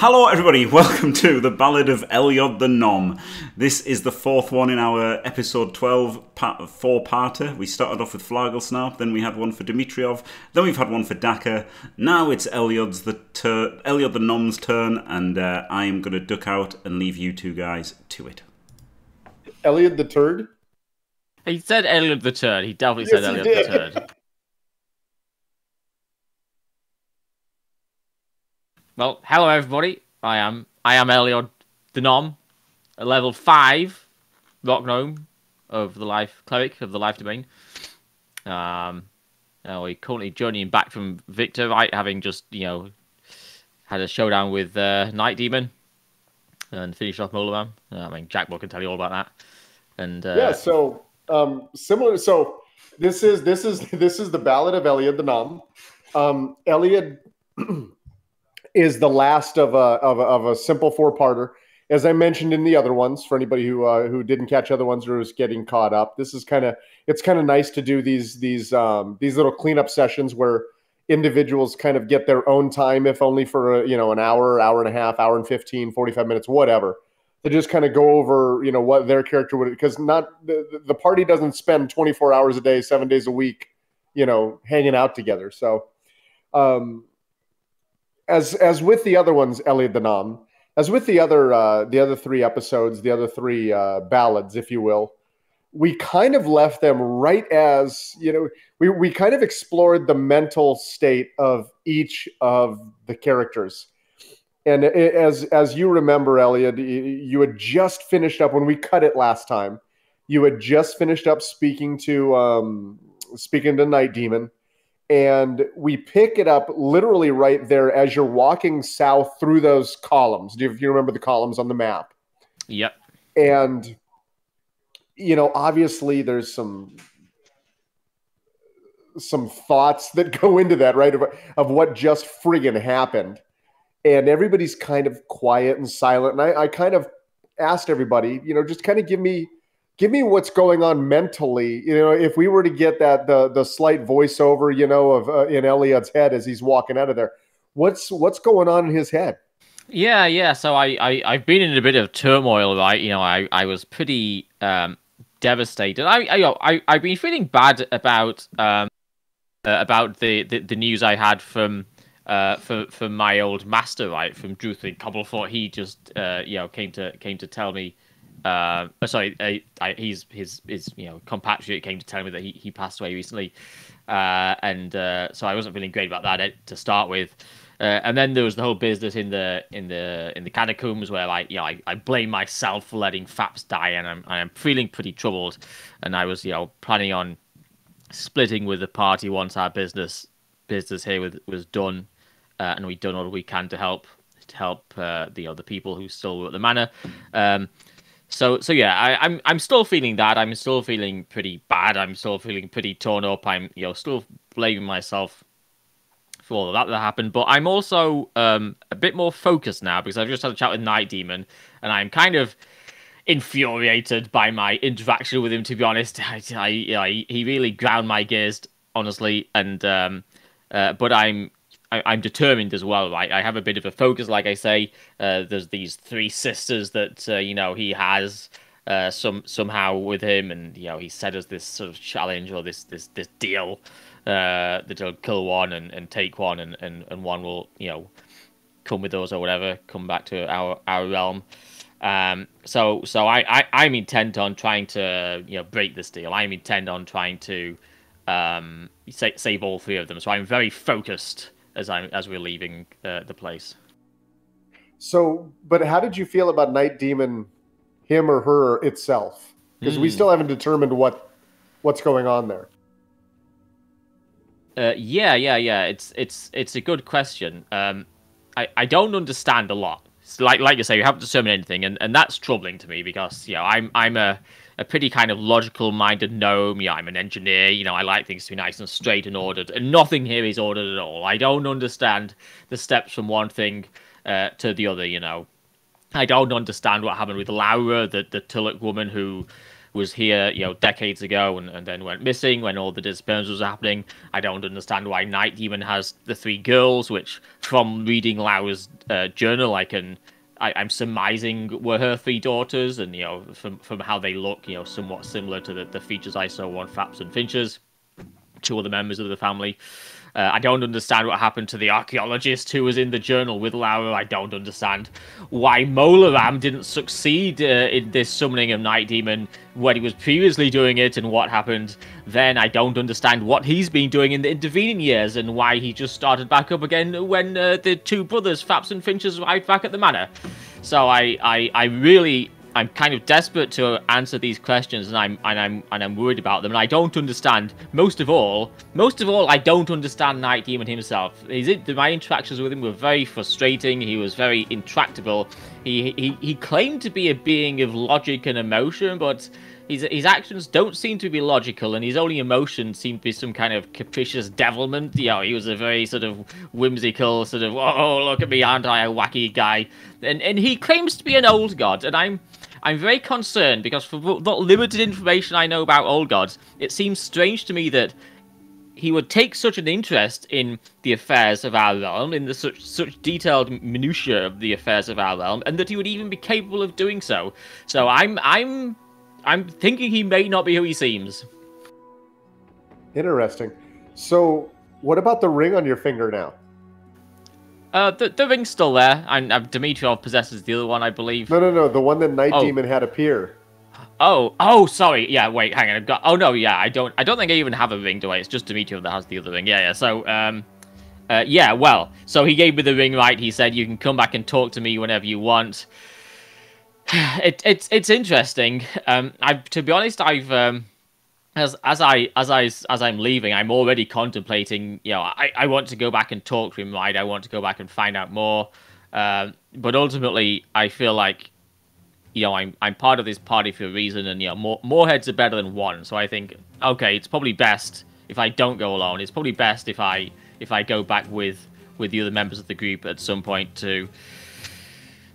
Hello, everybody. Welcome to the Ballad of Elyod the Gnome. This is the fourth one in our episode 12 part, four-parter. We started off with Flagelsnarp, then we had one for Dimitriov, then we've had one for Dakka. Now it's Elyod's the tur- Elyod the Gnome's turn, and uh, I am going to duck out and leave you two guys to it. Elyod the Turd? He said Elyod the Turd. He definitely Yes, said he Elyod the did. Turd. Well, hello everybody. I am I am Elyod the Gnome, a level five rock gnome of the life cleric of the life domain. Um, uh, we're currently journeying back from Victor, right? Having just you know had a showdown with uh, Night Demon and finished off Molaram. Uh, I mean, Jackbull can tell you all about that. And uh, yeah, so um, similar. So this is this is this is the Ballad of Elyod the Gnome. Um, Elyod is the last of a of a, of a simple four parter. As I mentioned in the other ones, for anybody who uh, who didn't catch other ones or is getting caught up, this is kind of it's kind of nice to do these these um, these little cleanup sessions where individuals kind of get their own time, if only for a, you know an hour, hour and a half, hour and 15, 45 minutes, whatever to just kind of go over you know what their character would because not the, the party doesn't spend 24 hours a day seven days a week you know hanging out together so um as as with the other ones Elyod the as with the other uh the other three episodes the other three uh ballads if you will we kind of left them right as you know we, we kind of explored the mental state of each of the characters and as as you remember, Elyod, you had just finished up when we cut it last time. You had just finished up speaking to um, speaking to Night Demon, and we pick it up literally right there as you're walking south through those columns. Do you, if you remember the columns on the map? Yep. and you know obviously there's some some thoughts that go into that right of, of what just friggin happened and everybody's kind of quiet and silent and I, I kind of asked everybody you know just kind of give me give me what's going on mentally you know if we were to get that the the slight voiceover you know of uh, in Elyod's head as he's walking out of there what's what's going on in his head Yeah, yeah. So I, I, I've been in a bit of turmoil, right? You know, I, I was pretty um, devastated. I, I, I, I've been feeling bad about um, uh, about the, the, the news I had from uh, from from my old master, right? From Druthrid Cobblefort. He just uh, you know came to came to tell me. Uh, uh, sorry, I, I, he's his his you know compatriot came to tell me that he, he passed away recently, uh, and uh, so I wasn't feeling great about that eh, to start with. Uh, and then there was the whole business in the in the in the catacombs where like you know I, I blame myself for letting Faps die and I'm I'm feeling pretty troubled, and I was you know planning on splitting with the party once our business business here with, was done, uh, and we'd done all we can to help to help uh, the other people who still were at the manor. Um, so so yeah, I, I'm I'm still feeling that. I'm still feeling pretty bad. I'm still feeling pretty torn up. I'm you know still blaming myself for all that that happened. But I'm also um, a bit more focused now because I've just had a chat with Night Demon, and I'm kind of infuriated by my interaction with him. To be honest, I, I, he he really ground my gears, honestly. And um, uh, but I'm I, I'm determined as well. Right, I have a bit of a focus, like I say. Uh, there's these three sisters that uh, you know he has. Uh, some somehow with him, and you know he set us this sort of challenge or this this this deal uh, that he'll kill one and, and take one, and, and, and one will you know come with us or whatever, come back to our our realm. Um, so so I, I I'm intent on trying to you know break this deal. I'm intent on trying to um, sa- save all three of them. So I'm very focused as I'm as we're leaving uh, the place. So, but how did you feel about Night Demon, him or her itself? Because we Hmm. still haven't determined what what's going on there. Uh, yeah, yeah, yeah. It's it's it's a good question. Um, I I don't understand a lot. It's like like you say, you haven't determined anything, and, and that's troubling to me because you know I'm I'm a a pretty kind of logical minded gnome. Yeah, I'm an engineer. You know, I like things to be nice and straight and ordered, and nothing here is ordered at all. I don't understand the steps from one thing uh, to the other. You know, I don't understand what happened with Laura, the the Tulloch woman who was here, you know, decades ago and, and then went missing when all the disappearances was happening. I don't understand why Night Demon has the three girls, which from reading Laura's uh, journal, I can, I, am surmising were her three daughters, and you know, from from how they look, you know, somewhat similar to the, the features I saw on Faps and Finches, two other members of the family. Uh, I don't understand what happened to the archaeologist who was in the journal with Laura. I don't understand why Molaram didn't succeed uh, in this summoning of Night Demon when he was previously doing it and what happened then. I don't understand what he's been doing in the intervening years and why he just started back up again when uh, the two brothers, Faps and Finches, arrived back at the manor. So I, I, I really I'm kind of desperate to answer these questions, and I'm and I'm and I'm worried about them, and I don't understand. Most of all, most of all, I don't understand Night Demon himself. My interactions with him were very frustrating. He was very intractable. He he he claimed to be a being of logic and emotion, but. His, his actions don't seem to be logical, and his only emotion seemed to be some kind of capricious devilment. You know, he was a very sort of whimsical, sort of, oh, look at me, aren't I a wacky guy? And and he claims to be an old god, and I'm I'm very concerned because for the limited information I know about Old Gods, it seems strange to me that he would take such an interest in the affairs of our realm, in the such such detailed minutiae of the affairs of our realm, and that he would even be capable of doing so. So I'm I'm I'm thinking he may not be who he seems. Interesting. So what about the ring on your finger now? Uh, the, the ring's still there, and uh, Dimitrov possesses the other one, I believe. No, no, no, the one that Night oh. Demon had appear. Oh, oh, sorry. Yeah, wait, hang on. I've got. Oh no, yeah, I don't. I don't think I even have a ring, do I? It's just Dimitrov that has the other ring. Yeah, yeah. So, um, uh, yeah. Well, so he gave me the ring, right? He said you can come back and talk to me whenever you want. It, it's it's interesting. Um, I to be honest, I've um, as as I as I as I'm leaving, I'm already contemplating. You know, I, I want to go back and talk to him. Right, I want to go back and find out more. Uh, but ultimately, I feel like you know I'm I'm part of this party for a reason, and you know more more heads are better than one. So I think okay, it's probably best if I don't go alone. It's probably best if I if I go back with with the other members of the group at some point to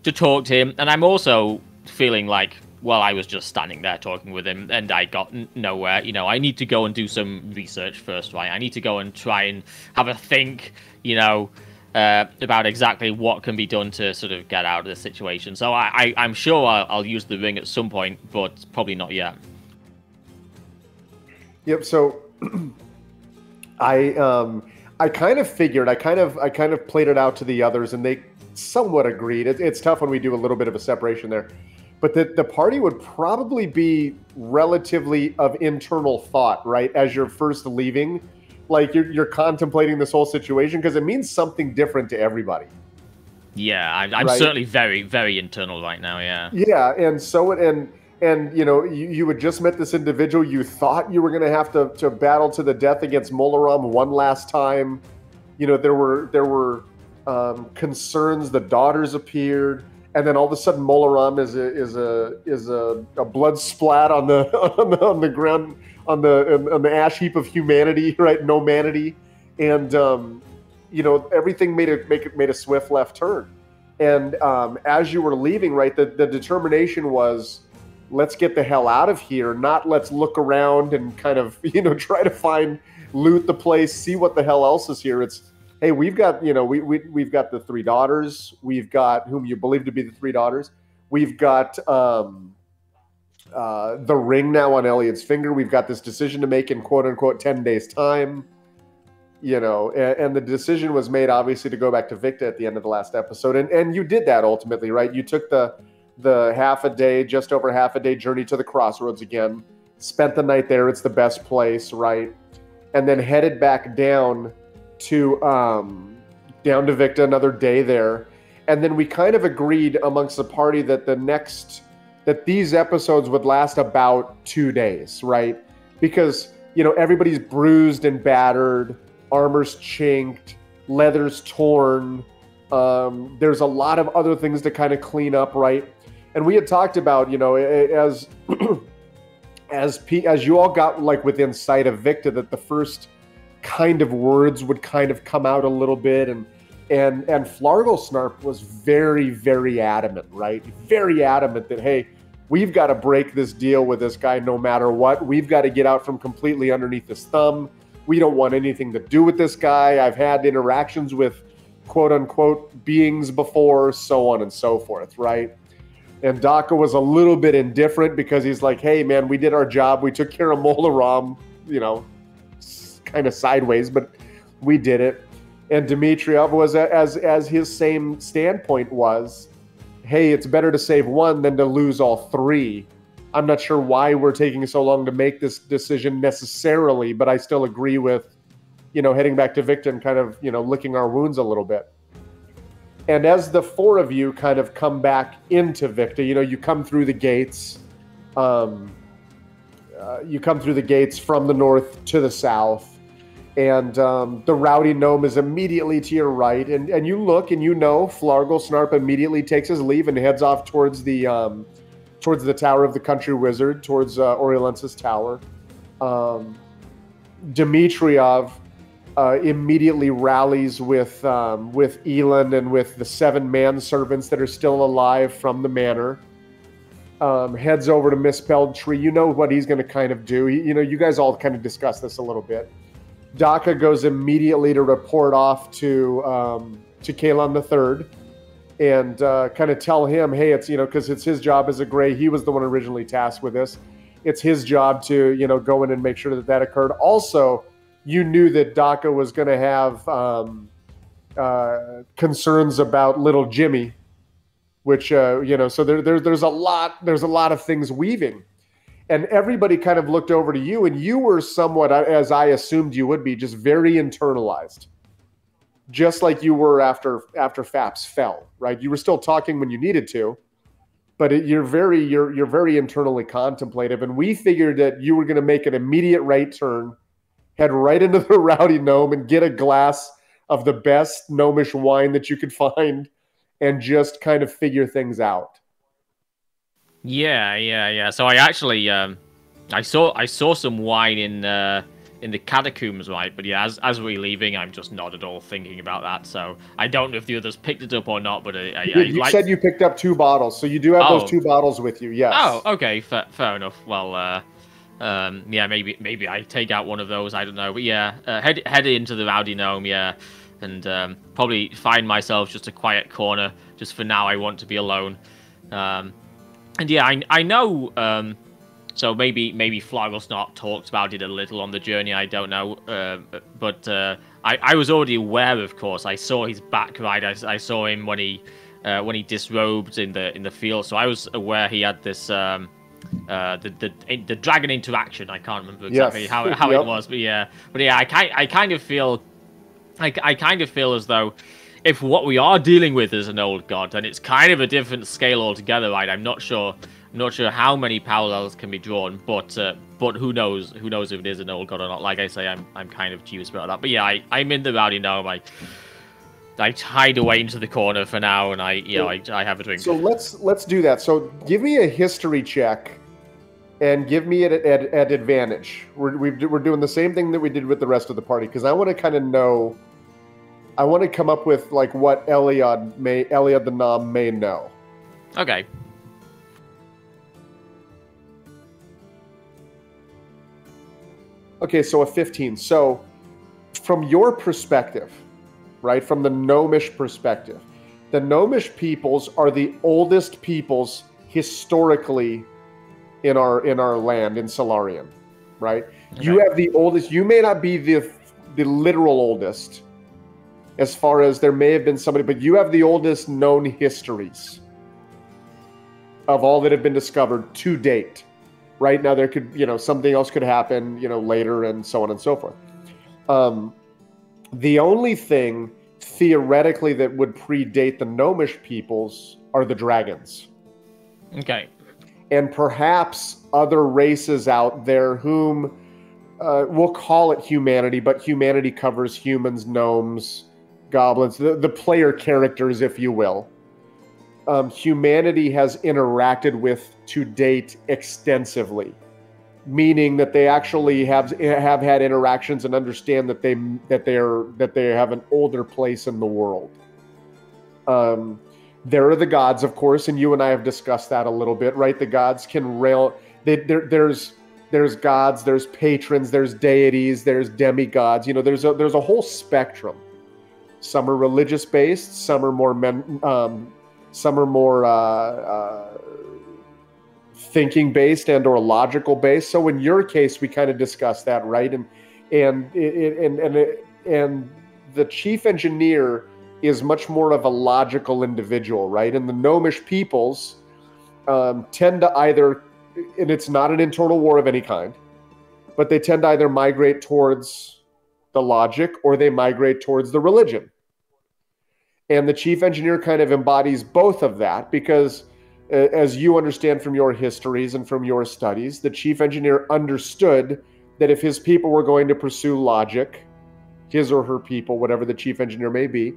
to talk to him. And I'm also feeling like well, I was just standing there talking with him and I got nowhere. You know, I need to go and do some research first, right? I need to go and try and have a think, you know, uh, about exactly what can be done to sort of get out of this situation. So I, I, am sure I'll, I'll use the ring at some point, but probably not yet. Yep. So I, um, I kind of figured, I kind of, I kind of played it out to the others, and they somewhat agreed. It, it's tough when we do a little bit of a separation there but the, the party would probably be relatively of internal thought, right? As you're first leaving, like you're, you're contemplating this whole situation because it means something different to everybody. Yeah, I'm, I'm right? certainly very, very internal right now. Yeah. Yeah, and so and and you know you, you had just met this individual. You thought you were going to have to to battle to the death against Molaram one last time. You know there were there were um, concerns. The daughters appeared and then all of a sudden Molaram is a is a is a, a blood splat on the, on the on the ground on the on the ash heap of humanity, right? No manity, and um, you know everything made a make it made a swift left turn. And um, as you were leaving, right, the, the determination was, let's get the hell out of here. Not let's look around and kind of you know try to find loot the place, see what the hell else is here. It's hey, we've got you know we, we we've got the three daughters, we've got whom you believe to be the three daughters, we've got um, uh, the ring now on Elyod's finger. We've got this decision to make in quote unquote ten days time. You know, and, and the decision was made obviously to go back to Victa at the end of the last episode, and and you did that ultimately, right? You took the the half a day, just over half a day journey to the crossroads again. Spent the night there. It's the best place, right? And then headed back down to um, down to Victa, another day there, and then we kind of agreed amongst the party that the next that these episodes would last about two days, right? Because you know everybody's bruised and battered, armor's chinked, leather's torn. Um, there's a lot of other things to kind of clean up, right? And we had talked about, you know, as as P, as you all got like within sight of Victa, that the first kind of words would kind of come out a little bit and and and Flargle Snarp was very very adamant, right? Very adamant that hey, we've got to break this deal with this guy no matter what. We've got to get out from completely underneath his thumb. We don't want anything to do with this guy. I've had interactions with quote unquote beings before, so on and so forth, right? And Dakka was a little bit indifferent because he's like, hey, man, we did our job. We took care of Molaram, you know, kind of sideways, but we did it. And Dmitriev was, as, as his same standpoint was, hey, it's better to save one than to lose all three. I'm not sure why we're taking so long to make this decision necessarily, but I still agree with, you know, heading back to and kind of, you know, licking our wounds a little bit. And as the four of you kind of come back into Victor, you know, you come through the gates. Um, uh, you come through the gates from the north to the south, and um, the rowdy gnome is immediately to your right. And, and you look and you know Flargle Snarp immediately takes his leave and heads off towards the um, towards the tower of the country wizard, towards uh, Tower. Um, Dmitriev uh, immediately rallies with um, with Elon and with the seven manservants that are still alive from the manor. Um, heads over to Misspelled Tree. You know what he's going to kind of do. He, you know, you guys all kind of discussed this a little bit. Dakka goes immediately to report off to um, to Kalon the Third and uh, kind of tell him, hey, it's you know, because it's his job as a gray. He was the one originally tasked with this. It's his job to you know go in and make sure that that occurred. Also you knew that Dakka was going to have um, uh, concerns about little Jimmy, which uh, you know. So there, there, there's a lot. There's a lot of things weaving, and everybody kind of looked over to you, and you were somewhat, as I assumed you would be, just very internalized, just like you were after after Faps fell. Right? You were still talking when you needed to. But it, you're very you're you're very internally contemplative, and we figured that you were going to make an immediate right turn, head right into the rowdy gnome and get a glass of the best gnomish wine that you could find and just kind of figure things out. Yeah, yeah, yeah. So I actually um I saw I saw some wine in uh in the catacombs, right? But yeah, as as we're leaving, I'm just not at all thinking about that. So I don't know if the others picked it up or not. But I, I, you, you said you picked up two bottles, so you do have oh. those two bottles with you. Yes. Oh, okay, fair, fair enough. Well, uh, um, yeah, maybe maybe I take out one of those. I don't know, but yeah, uh, head head into the rowdy gnome, yeah, and um, probably find myself just a quiet corner. Just for now, I want to be alone. Um, and yeah, I I know. Um, so maybe maybe Flarglesnarp talked about it a little on the journey. I don't know, uh, but uh, I I was already aware, of course. I saw his back ride. I, I saw him when he uh, when he disrobed in the in the field. So I was aware he had this. Um, uh, the the the dragon interaction. I can't remember exactly yes. how how yep. it was, but yeah, but yeah, I kind I kind of feel, like I kind of feel as though if what we are dealing with is an old god, then it's kind of a different scale altogether, right? I'm not sure. I'm not sure how many parallels can be drawn, but uh, but who knows? Who knows if it is an old god or not? Like I say, I'm I'm kind of dubious about that. But yeah, I I'm in the rowdy now. I I hide away into the corner for now, and I, you know, I, I have a drink. So let's let's do that. So give me a history check, and give me it at, at, at advantage. We're we are doing the same thing that we did with the rest of the party because I want to kind of know. I want to come up with like what Elyod may Elyod the Gnome may know. Okay. Okay, so a 15. So, from your perspective, right? From the Gnomish perspective. The Gnomish peoples are the oldest peoples historically in our in our land in Solarian, right? Okay. You have the oldest. You may not be the the literal oldest, as far as there may have been somebody, but you have the oldest known histories of all that have been discovered to date. Right now, there could you know something else could happen, you know, later and so on and so forth. Um, the only thing theoretically that would predate the Gnomish peoples are the dragons. Okay. And perhaps other races out there whom uh, we'll call it humanity, but humanity covers humans, gnomes, goblins, the, the player characters, if you will. Um, humanity has interacted with to date extensively meaning that they actually have have had interactions and understand that they that they're that they have an older place in the world. Um, there are the gods, of course, and you and I have discussed that a little bit, right? The gods can rail. They, there, there's there's gods, there's patrons, there's deities, there's demigods. You know, there's a there's a whole spectrum. Some are religious based, some are more um, some are more uh, uh, thinking based and or logical based. So in your case, we kind of discussed that, right? And and and and and the chief engineer is much more of a logical individual, right? And the gnomish peoples um, tend to either, and it's not an internal war of any kind, but they tend to either migrate towards the logic or they migrate towards the religion. And the chief engineer kind of embodies both of that because, uh, as you understand from your histories and from your studies, the chief engineer understood that if his people were going to pursue logic, his or her people, whatever the chief engineer may be,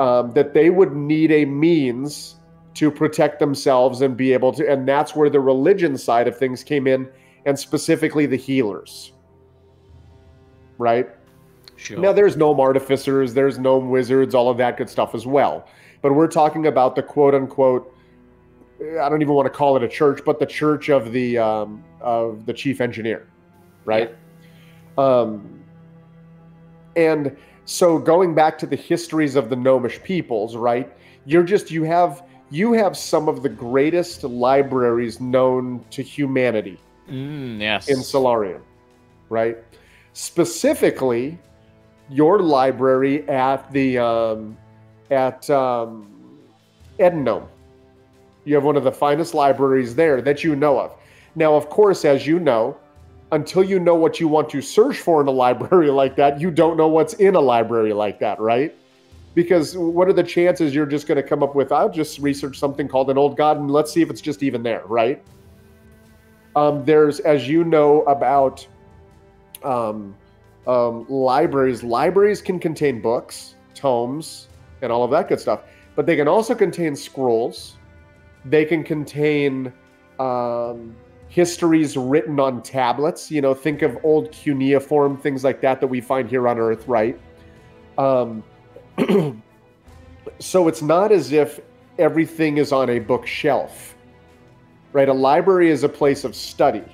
um, that they would need a means to protect themselves and be able to. And that's where the religion side of things came in, and specifically the healers. Right? Sure. Now, there's gnome artificers, there's gnome wizards, all of that good stuff as well. But we're talking about the quote unquote, I don't even want to call it a church, but the church of the um, of the chief engineer, right? Um, and so going back to the histories of the gnomish peoples, right? You're just you have you have some of the greatest libraries known to humanity Mm, yes. in Solarium, right? Specifically, your library at the um, at um, Ednome. You have one of the finest libraries there that you know of. Now, of course, as you know, until you know what you want to search for in a library like that, you don't know what's in a library like that, right? Because what are the chances you're just going to come up with, I'll just research something called an old god and let's see if it's just even there, right? Um, there's, as you know about um, um, libraries, libraries can contain books, tomes, and all of that good stuff, but they can also contain scrolls. They can contain um, histories written on tablets. You know, think of old cuneiform things like that that we find here on Earth, right? Um, so it's not as if everything is on a bookshelf, right? A library is a place of study.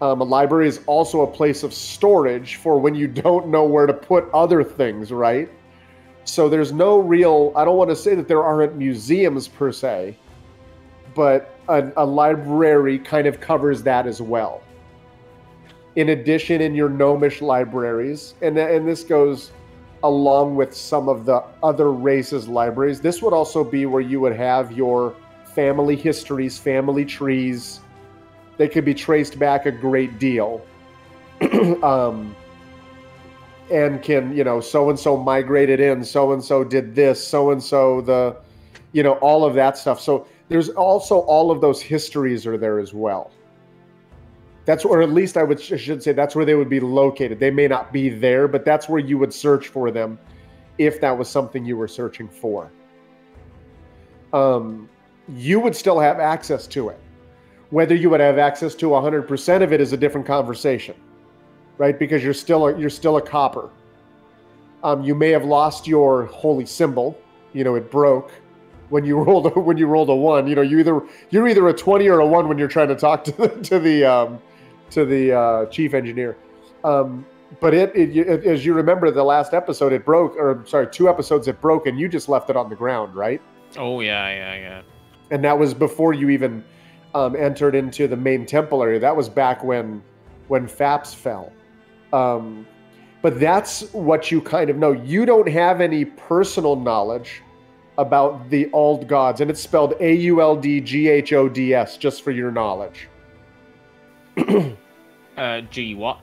Um, a library is also a place of storage for when you don't know where to put other things, right? So there's no real, I don't want to say that there aren't museums per se, but a, a library kind of covers that as well. In addition, in your gnomish libraries, and, and this goes along with some of the other races' libraries, this would also be where you would have your family histories, family trees. They could be traced back a great deal. um, and can, you know, so and so migrated in, so and so did this, so and so the, you know, all of that stuff. So there's also all of those histories are there as well. That's or at least I would should say that's where they would be located. They may not be there, but that's where you would search for them if that was something you were searching for. Um, you would still have access to it. Whether you would have access to 100% of it is a different conversation, right? Because you're still a, you're still a copper. Um, you may have lost your holy symbol. You know, it broke when you rolled a, when you rolled a one. You know, you either you're either a 20 or a one when you're trying to talk to the, to the um, to the uh, chief engineer. Um, but it, it, it, as you remember, the last episode it broke, or sorry, two episodes it broke, and you just left it on the ground, right? Oh yeah, yeah, yeah. And that was before you even um, entered into the main temple area. That was back when when Faps fell. Um, but that's what you kind of know. You don't have any personal knowledge about the old gods, and it's spelled A U L D G H O D S, just for your knowledge. Uh, G what?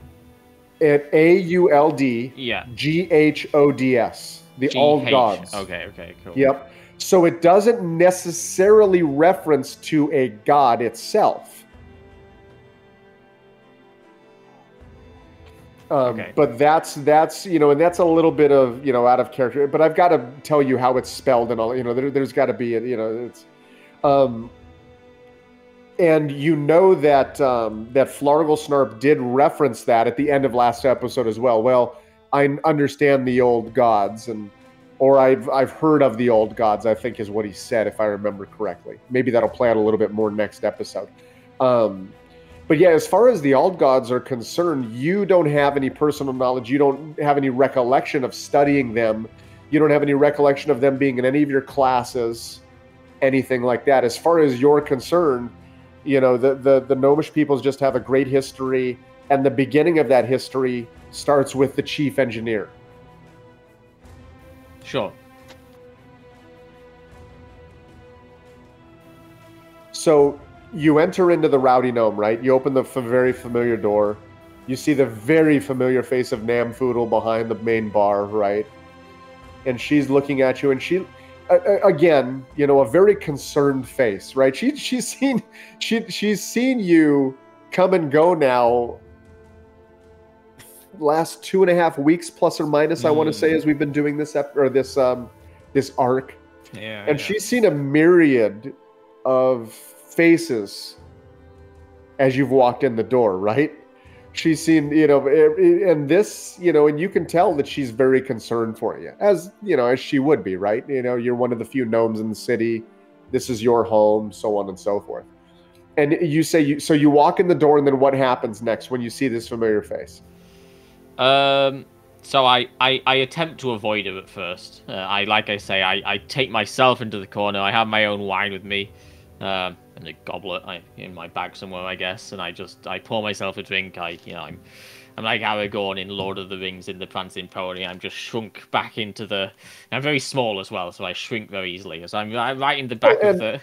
At A U L D Yeah. G H O D S, the old GH. gods. Okay, okay, cool. Yep. So it doesn't necessarily reference to a god itself. Um, Okay. But that's that's you know, and that's a little bit of you know out of character. But I've got to tell you how it's spelled and all. You know, there, there's got to be a, you know it's. Um, and you know that um, that Flargle Snarp did reference that at the end of last episode as well. Well, I understand the old gods, and or I've I've heard of the old gods. I think is what he said, if I remember correctly. Maybe that'll play out a little bit more next episode. Um, but yeah, as far as the old gods are concerned, you don't have any personal knowledge. You don't have any recollection of studying them. You don't have any recollection of them being in any of your classes, anything like that. As far as you're concerned, you know the the the Gnomish peoples just have a great history, and the beginning of that history starts with the chief engineer. Sure. So you enter into the rowdy gnome, right? You open the very familiar door. You see the very familiar face of Namfoodle behind the main bar, right? And she's looking at you, and she, again, you know, a very concerned face, right? She she's seen she she's seen you come and go now. Last two and a half weeks, plus or minus, I want to say, Mm. as we've been doing this ep- or this um this arc. Yeah. and she's seen a myriad of faces as you've walked in the door right? She's seen you know eh, eh, and this you know and you can tell that she's very concerned for you as you know as she would be right? You know you're one of the few gnomes in the city. This is your home so on and so forth. And you say you so you walk in the door and then what happens next when you see this familiar face Um. So I, I, I attempt to avoid him at first. Uh, I like I say I, I take myself into the corner. I have my own wine with me, um, and a goblet I, in my bag somewhere, I guess. And I just I pour myself a drink. I you know I'm I'm like Aragorn in Lord of the Rings in the Prancing Pony. I'm just shrunk back into the. I'm very small as well, so I shrink very easily. So I'm, right in the back of And- the.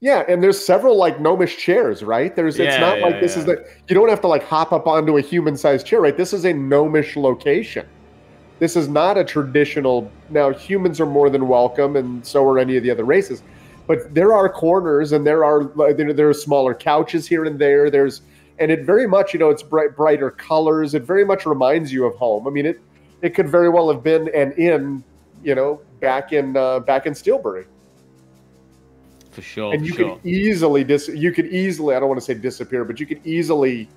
Yeah, and there's several like gnomish chairs, right? There's it's not yeah, like this is that you don't have to like hop up onto a human sized chair, right? This is a gnomish location. This is not a traditional now humans are more than welcome and so are any of the other races. But there are corners and there are there are smaller couches here and there. There's and it very much, you know, it's bright brighter colors. It very much reminds you of home. I mean, it it could very well have been an inn, you know, back in uh, back in Steelbury For sure. and you sure. could easily dis you could easily i don't want to say disappear but you could easily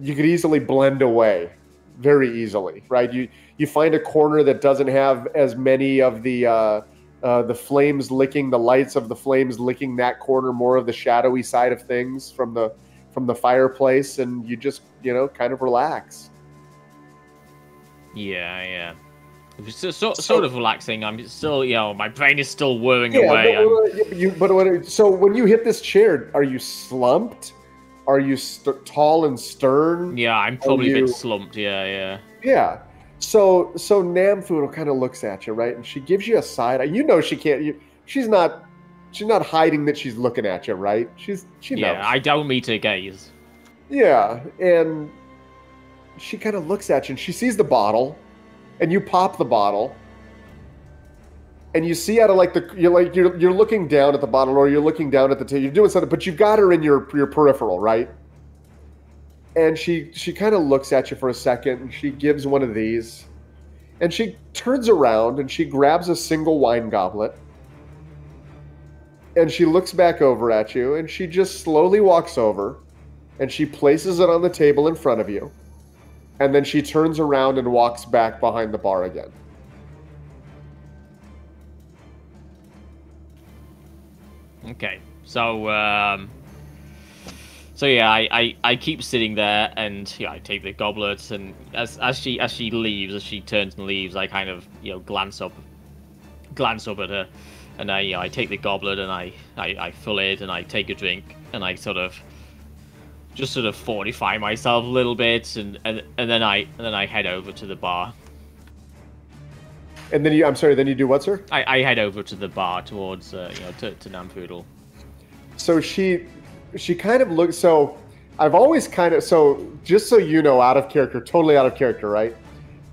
you could easily blend away very easily right you you find a corner that doesn't have as many of the uh, uh, the flames licking the lights of the flames licking that corner more of the shadowy side of things from the from the fireplace and you just you know kind of relax Yeah, yeah. It's so, so, So- sort of relaxing. I'm still, you know, my brain is still whirring yeah away. but, but you, but when, so when you hit this chair are you slumped are you st- tall and stern yeah, I'm probably a bit slumped. Yeah, yeah. Yeah. So so Namfoodle kind of looks at you, right, and she gives you a side. eye. You know she can't. You, she's not. She's not hiding that she's looking at you, right? She's she knows. Yeah, I don't meet her gaze. Yeah, and she kind of looks at you, and she sees the bottle, and you pop the bottle, and you see out of like the you're like you're you're looking down at the bottle, or you're looking down at the table. You're doing something, but you've got her in your your peripheral, right? And she she kind of looks at you for a second, and she gives one of these, and she turns around and she grabs a single wine goblet. And she looks back over at you, and she just slowly walks over, and she places it on the table in front of you. And then she turns around and walks back behind the bar again. Okay, so um, so yeah, I, I, I keep sitting there, and yeah, I take the goblets, and as as she as she leaves, as she turns and leaves, I kind of you know glance up, glance up at her, and I you know, I take the goblet and I, I I fill it and I take a drink and I sort of just sort of fortify myself a little bit, and and, and then I and then I head over to the bar. And then you, I'm sorry, then you do what, sir? I, I head over to the bar towards uh, you know to to Nampoodle. So she, she kind of looks. So I've always kind of. So just so you know, out of character, totally out of character, right?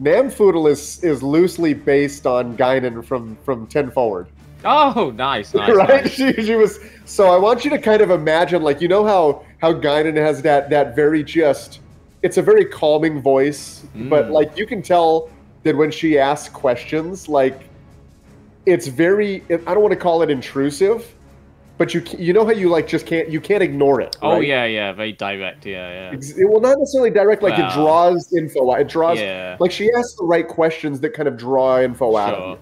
Namfoodle is is loosely based on Guinan from from Ten Forward. Oh, nice, nice, right? nice. She, she was. So I want you to kind of imagine, like you know how how Guinan has that that very just. It's a very calming voice, but Mm. like you can tell that when she asks questions, like it's very. I don't want to call it intrusive, but you you know how you like just can't you can't ignore it. Oh right? yeah, yeah, very direct. Yeah, yeah. It will not necessarily direct, like it draws info. It draws Yeah. like she asks the right questions that kind of draw info out of Sure. you.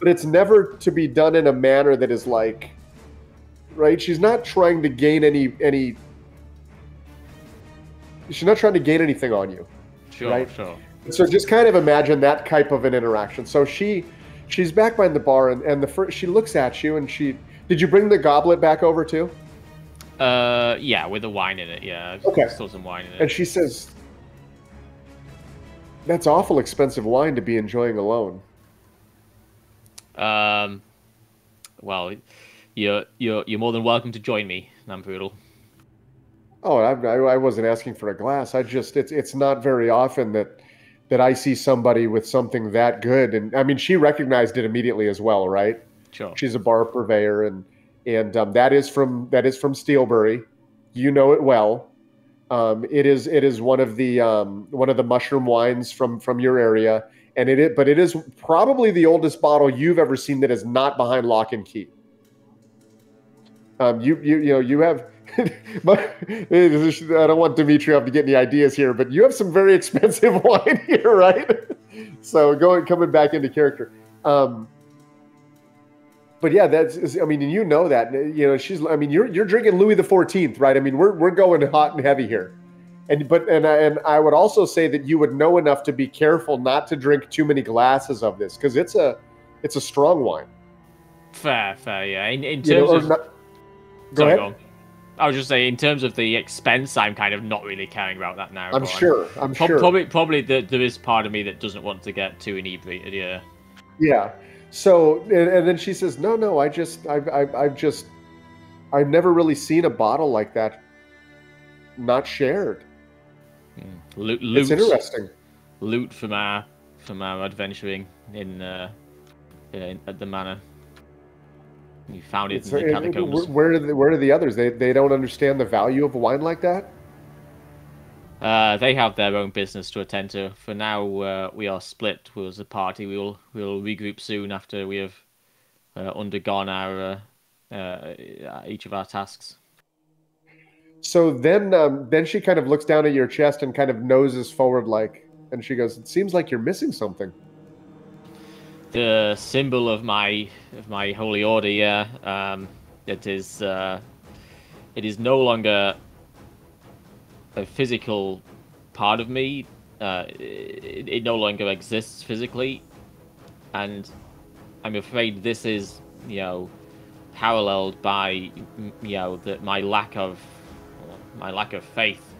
But it's never to be done in a manner that is like, right? She's not trying to gain any any. She's not trying to gain anything on you. Sure, Right. sure. So just kind of imagine that type of an interaction. So she, she's back behind the bar, and, and the first she looks at you, and she, did you bring the goblet back over too? Uh, yeah, with the wine in it. Yeah, Okay. Still some wine in it. And she says, "That's awful expensive wine to be enjoying alone." Um, well, you're you're you're more than welcome to join me, Nampoodle. Oh, I, I, wasn't asking for a glass. I just it's it's not very often that that I see somebody with something that good, and I mean she recognized it immediately as well, right? Sure. She's a bar purveyor, and and um, that is from that is from Steelbury. You know it well. Um, it is it is one of the um, one of the mushroom wines from from your area, and it is, but it is probably the oldest bottle you've ever seen that is not behind lock and key. Um, you you you know you have. but I don't want Dimitrov to get any ideas here, but you have some very expensive wine here, right? so going coming back into character. Um, but yeah, that's I mean, and you know that you know she's. I mean, you're you're drinking Louis the Fourteenth, right? I mean, we're we're going hot and heavy here, and but and I- and I would also say that you would know enough to be careful not to drink too many glasses of this because it's a it's a strong wine. Fair, fair. Yeah. In, in You know, of not- go Sorry, ahead. go. I was just saying, in terms of the expense, I'm kind of not really caring about that now. I'm sure. I'm Prob- sure. Probably, probably the, there is part of me that doesn't want to get too inebriated. Yeah. Yeah. So and, and then she says, "No, no, I just I've, I've I've just I've never really seen a bottle like that not shared. Loot, It's loot, interesting." loot from our from our adventuring in, uh, in at the manor. You found it It's, in the catacombs. where are the, where are the others? They they don't understand the value of a wine like that. Uh, they have their own business to attend to. For now, uh, we are split. As a party. We will we will regroup soon after we have uh, undergone our uh, uh, each of our tasks. So then um, then she kind of looks down at your chest and kind of noses forward like, and she goes, "It seems like you're missing something." The symbol of my of my holy order. Yeah, um, it is. Uh, it is no longer a physical part of me. Uh, it, it no longer exists physically, and I'm afraid this is, you know, paralleled by, you know, that my lack of my lack of faith.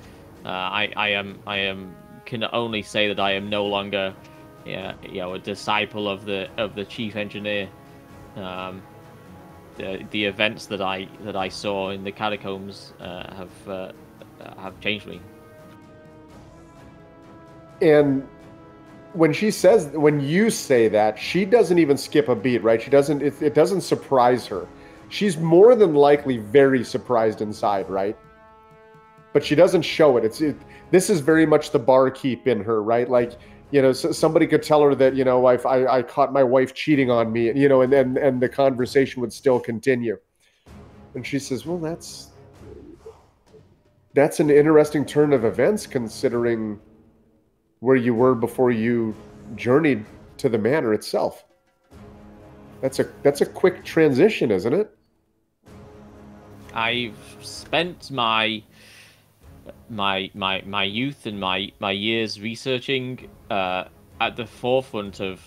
Uh, I I am I am can only say that I am no longer, yeah, you know, a disciple of the of the chief engineer. Um, the the events that I that I saw in the catacombs uh, have uh, have changed me. And when she says, when you say that, she doesn't even skip a beat, right? She doesn't. It, it doesn't surprise her. She's more than likely very surprised inside, right? But she doesn't show it. It's it, this is very much the barkeep in her, right? Like you know, so somebody could tell her that you know, I, I I caught my wife cheating on me, you know, and and and the conversation would still continue. And she says, "Well, that's that's an interesting turn of events, considering." where you were before you journeyed to the manor itself. That's a that's a quick transition, isn't it? I've spent my my my my youth and my my years researching uh, at the forefront of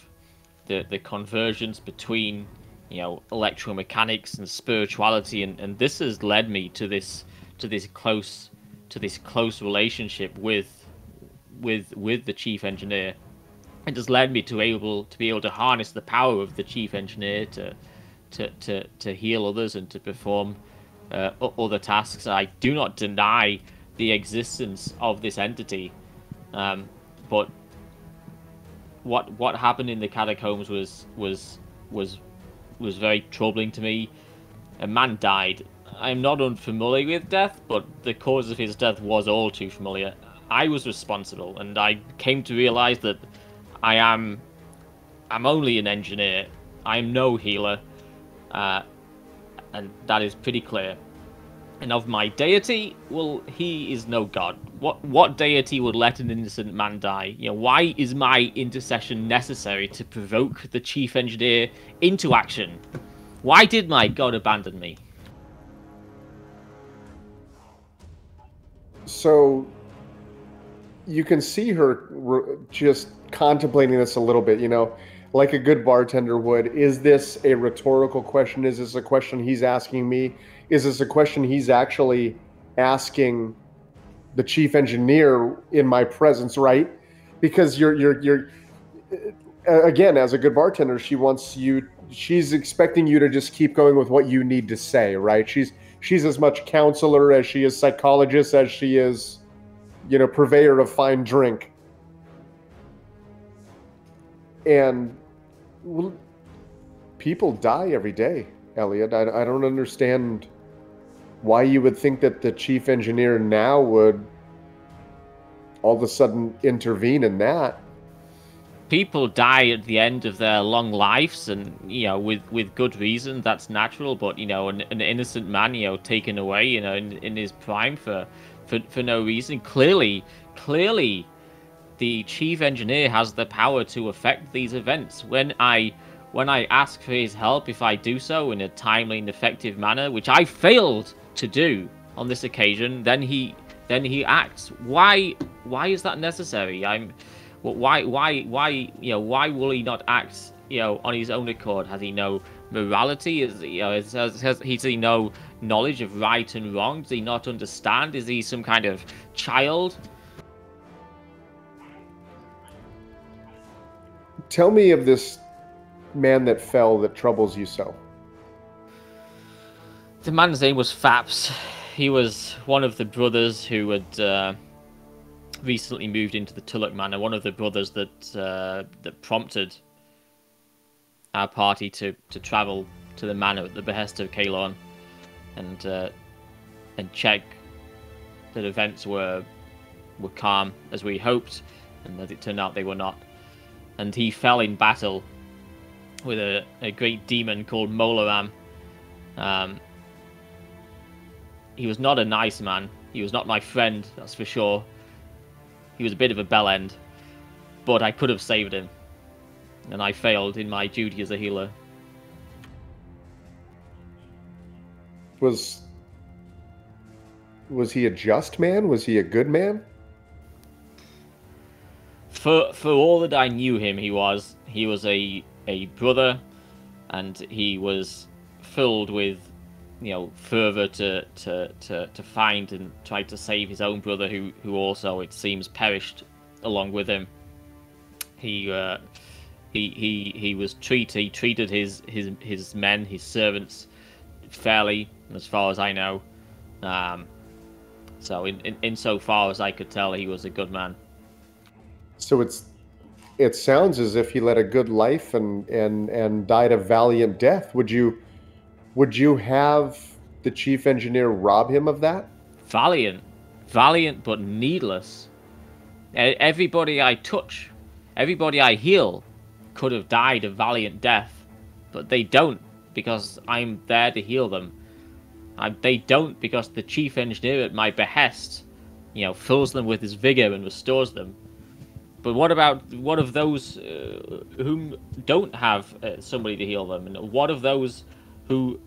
the the convergence between you know electromechanics and spirituality and, and this has led me to this to this close to this close relationship with with with the chief engineer it has led me to able to be able to harness the power of the chief engineer to to to, to heal others and to perform uh, other tasks. I do not deny the existence of this entity, um, but what what happened in the catacombs was was was was very troubling to me. A man died. I'm not unfamiliar with death, but the cause of his death was all too familiar. I was responsible, and I came to realize that I am I'm only an engineer. I'm no healer. Uh, and that is pretty clear. And of my deity, well, he is no god. What what deity would let an innocent man die? You know, why is my intercession necessary to provoke the chief engineer into action? Why did my god abandon me? So you can see her just contemplating this a little bit, you know, like a good bartender would. Is this a rhetorical question? Is this a question he's asking me? Is this a question he's actually asking the chief engineer in my presence, right? Because you're you're you're uh, again as a good bartender, she wants you she's expecting you to just keep going with what you need to say, right? She's she's as much counselor as she is psychologist as she is you know purveyor of fine drink. And well, people die every day, Elliot. I, I don't understand why you would think that the chief engineer now would all of a sudden intervene in that. People die at the end of their long lives, and you know, with with good reason. That's natural. But you know, an, an innocent man, you know, taken away, you know, in, in his prime for, for for no reason. Clearly, clearly, the chief engineer has the power to affect these events. When I when I ask for his help, if I do so in a timely and effective manner, which I failed to do on this occasion, then he then he acts. Why why is that necessary? I'm why why why you know why will he not act you know on his own accord? Has he no morality? Is you know has, has, has he no knowledge of right and wrong? Does he not understand? Is he some kind of child? Tell me of this man that fell that troubles you so. The man's name was Faps. He was one of the brothers who had uh, recently moved into the Tulloch Manor. One of the brothers that uh, that prompted our party to, to travel to the manor at the behest of Kalon and uh, and check that events were were calm as we hoped, and that it turned out they were not and he fell in battle with a, a great demon called Molaram. Um, he was not a nice man. He was not my friend, that's for sure. He was a bit of a bell end, but I could have saved him, and I failed in my duty as a healer. Was was he a just man? Was he a good man? for for all that I knew him, he was he was a a brother, and he was filled with you know fervor to to to to find and try to save his own brother, who who also it seems perished along with him. He. Uh, he, he he was treated he treated his his his men his servants fairly as far as I know um, so in, in insofar as I could tell he was a good man so it's it sounds as if he led a good life and and and died a valiant death. Would you would you have the chief engineer rob him of that? Valiant, valiant, but needless. Everybody I touch, everybody I heal, could have died a valiant death, but they don't because I'm there to heal them. I, they don't because the chief engineer at my behest, you know, fills them with his vigor and restores them. But what about what of those uh, whom don't have uh, somebody to heal them, and what of those who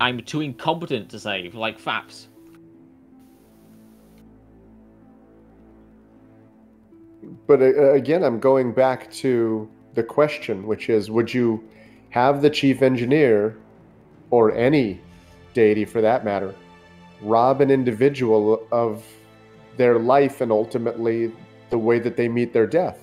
I'm too incompetent to save, like Faps? But uh, again, I'm going back to the question, which is: Would you have the chief engineer, or any deity for that matter, rob an individual of their life and ultimately the way that they meet their death.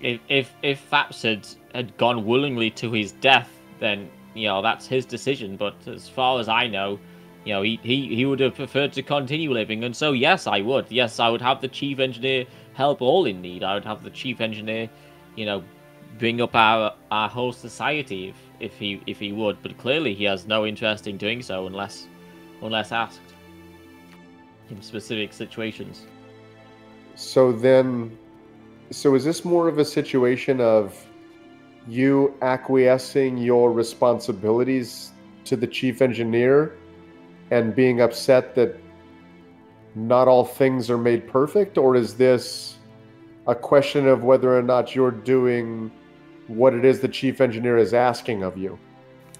If if if Faps had, had gone willingly to his death, then you know that's his decision. But as far as I know, you know he, he, he would have preferred to continue living, and so yes, I would. Yes, I would have the chief engineer help all in need. I would have the chief engineer, you know, bring up our our whole society if if he if he would. But clearly, he has no interest in doing so unless unless asked in specific situations. So then, so is this more of a situation of you acquiescing your responsibilities to the chief engineer and being upset that not all things are made perfect, or is this a question of whether or not you're doing what it is the chief engineer is asking of you?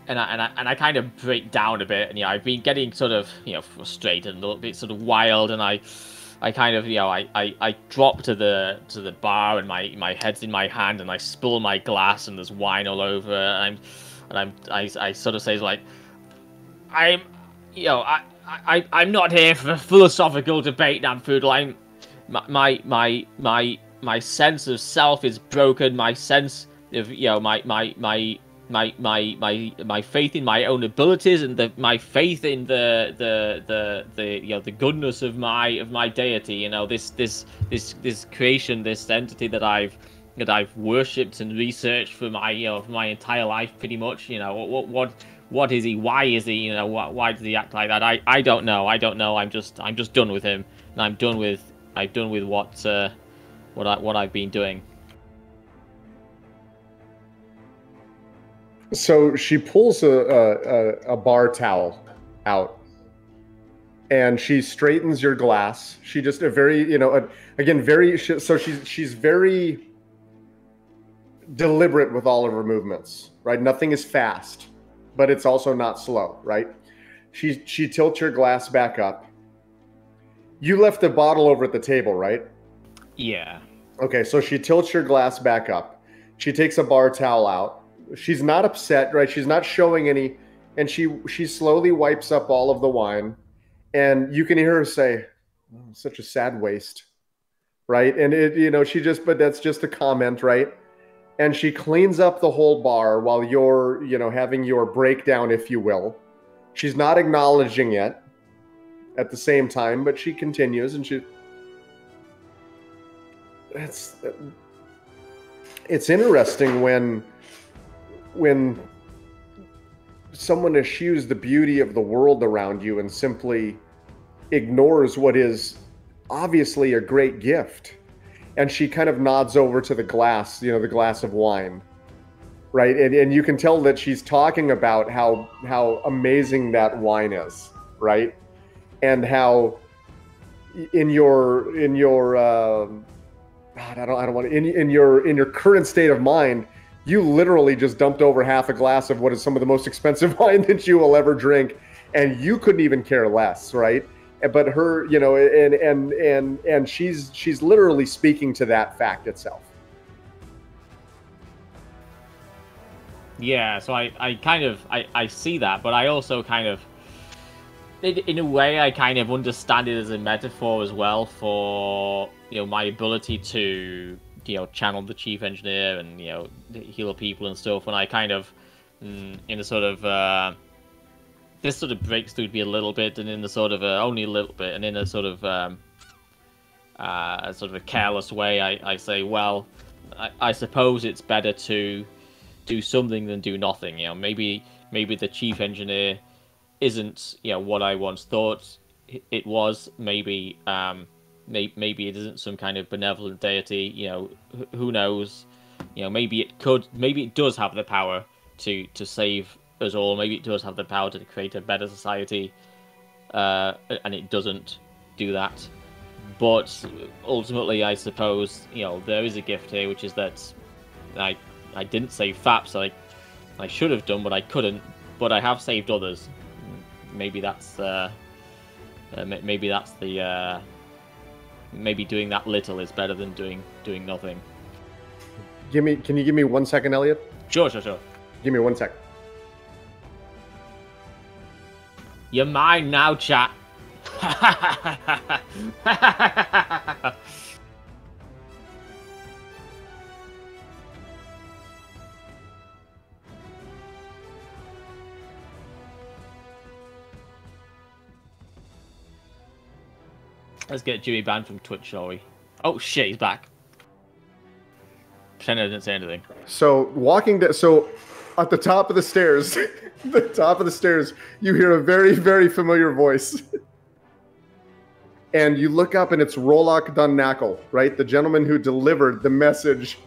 and I, and I and I kind of break down a bit, and know, I've been getting sort of you know frustrated, and a little bit sort of wild, and I, I kind of you know I, I, I drop to the to the bar, and my my head's in my hand, and I spill my glass, and there's wine all over, and I'm, and I'm I, I sort of say like, I'm, you know, I I I'm not here for a philosophical debate, Namfoodle. I'm, my my my my my sense of self is broken. My sense of you know my my my my my my my faith in my own abilities and the my faith in the the the the you know the goodness of my of my deity you know this this this this creation this entity that i've that i've worshipped and researched for my you know my entire life pretty much you know what what what is he? Why is he you know why, why does he act like that? I i don't know. I don't know. I'm just i'm just done with him. And i'm done with i'm done with what uh what i what i've been doing So she pulls a, a, a bar towel out and she straightens your glass. She just a very, you know, a, again, very. So she's she's very deliberate with all of her movements, right? Nothing is fast, but it's also not slow, right? She she tilts your glass back up. You left the bottle over at the table, right? Yeah. Okay, so she tilts your glass back up. She takes a bar towel out she's not upset, right? She's not showing any, and she she slowly wipes up all of the wine, and you can hear her say, oh, "Such a sad waste," right? And it, you know, she just, but that's just a comment, right? And she cleans up the whole bar while you're, you know, having your breakdown, if you will. She's not acknowledging it at the same time, but she continues, and she. That's. It's interesting when when someone eschews the beauty of the world around you and simply ignores what is obviously a great gift. And she kind of nods over to the glass, you know, the glass of wine. Right? And and you can tell that she's talking about how how amazing that wine is, right? And how in your in your uh, God, I don't I don't want to in in your in your current state of mind, you literally just dumped over half a glass of what is some of the most expensive wine that you will ever drink and you couldn't even care less right? Eh, but her you know and and and and she's she's literally speaking to that fact itself. Yeah so i i kind of i i see that but i also kind of in a way i kind of understand it as a metaphor as well for you know my ability to you know channeled the chief engineer and you know heal people and stuff. And I kind of mm, in a sort of uh, this sort of breaks through be a little bit, and in the sort of uh, only a little bit, and in a sort of um, uh, sort of a careless way, I, I say, well, I, I suppose it's better to do something than do nothing. You know, maybe maybe the chief engineer isn't you know what I once thought it was. Maybe um, maybe maybe it isn't some kind of benevolent deity. You know, who knows? You know, maybe it could, maybe it does have the power to to save us all. Maybe it does have the power to create a better society, uh, and it doesn't do that. But ultimately, I suppose you know there is a gift here, which is that I I didn't save Faps. I I should have done, but I couldn't. But I have saved others. Maybe that's uh, uh maybe that's the uh, maybe doing that little is better than doing doing nothing. Give me, can you give me one second, Elliot? Sure, sure, sure. Give me one second. You're mine now, chat. Let's get Jimmy banned from Twitch, shall we? Oh shit, he's back. Pretend I didn't say anything. So walking down, so at the top of the stairs, the top of the stairs, you hear a very, very familiar voice. and you look up and it's Rollock Dunnackle, right? The gentleman who delivered the message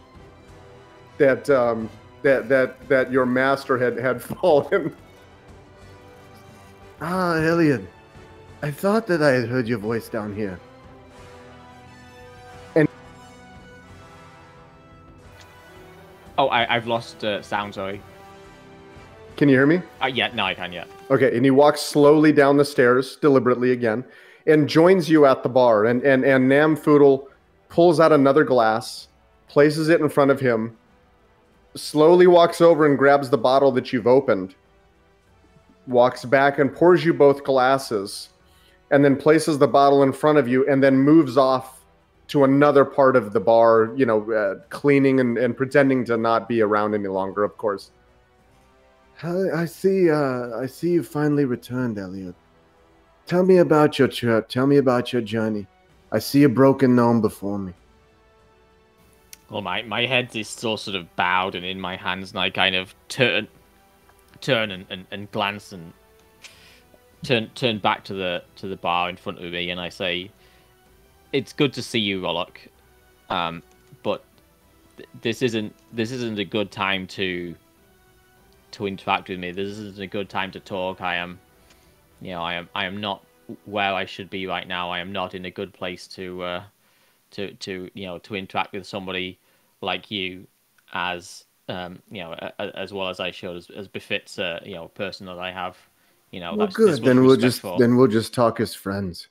that um, that that that your master had had fallen. Ah, Elliot. I thought that I had heard your voice down here. And oh, I, I've lost uh, sound. Sorry. Can you hear me? Uh, yeah, no, I can. Yeah. Okay, and he walks slowly down the stairs, deliberately again, and joins you at the bar. And and and Nam Foodle pulls out another glass, places it in front of him, slowly walks over and grabs the bottle that you've opened, walks back and pours you both glasses, and then places the bottle in front of you, and then moves off to another part of the bar, you know, uh, cleaning and, and pretending to not be around any longer, of course. I see. Uh, I see you finally returned, Elliot. Tell me about your trip. Tell me about your journey. I see a broken gnome before me. Well, my, my head is still sort of bowed and in my hands, and I kind of turn, turn and, and, and glance and turn turn back to the to the bar in front of me, and I say, "It's good to see you, Rollock, um, but th- this isn't this isn't a good time to to interact with me. This isn't a good time to talk. I am, you know, I am I am not where I should be right now. I am not in a good place to uh, to to you know to interact with somebody like you as um, you know as well as I should as, as befits a you know person that I have. You know, Well, that's good. Then we'll just then we'll just talk as friends.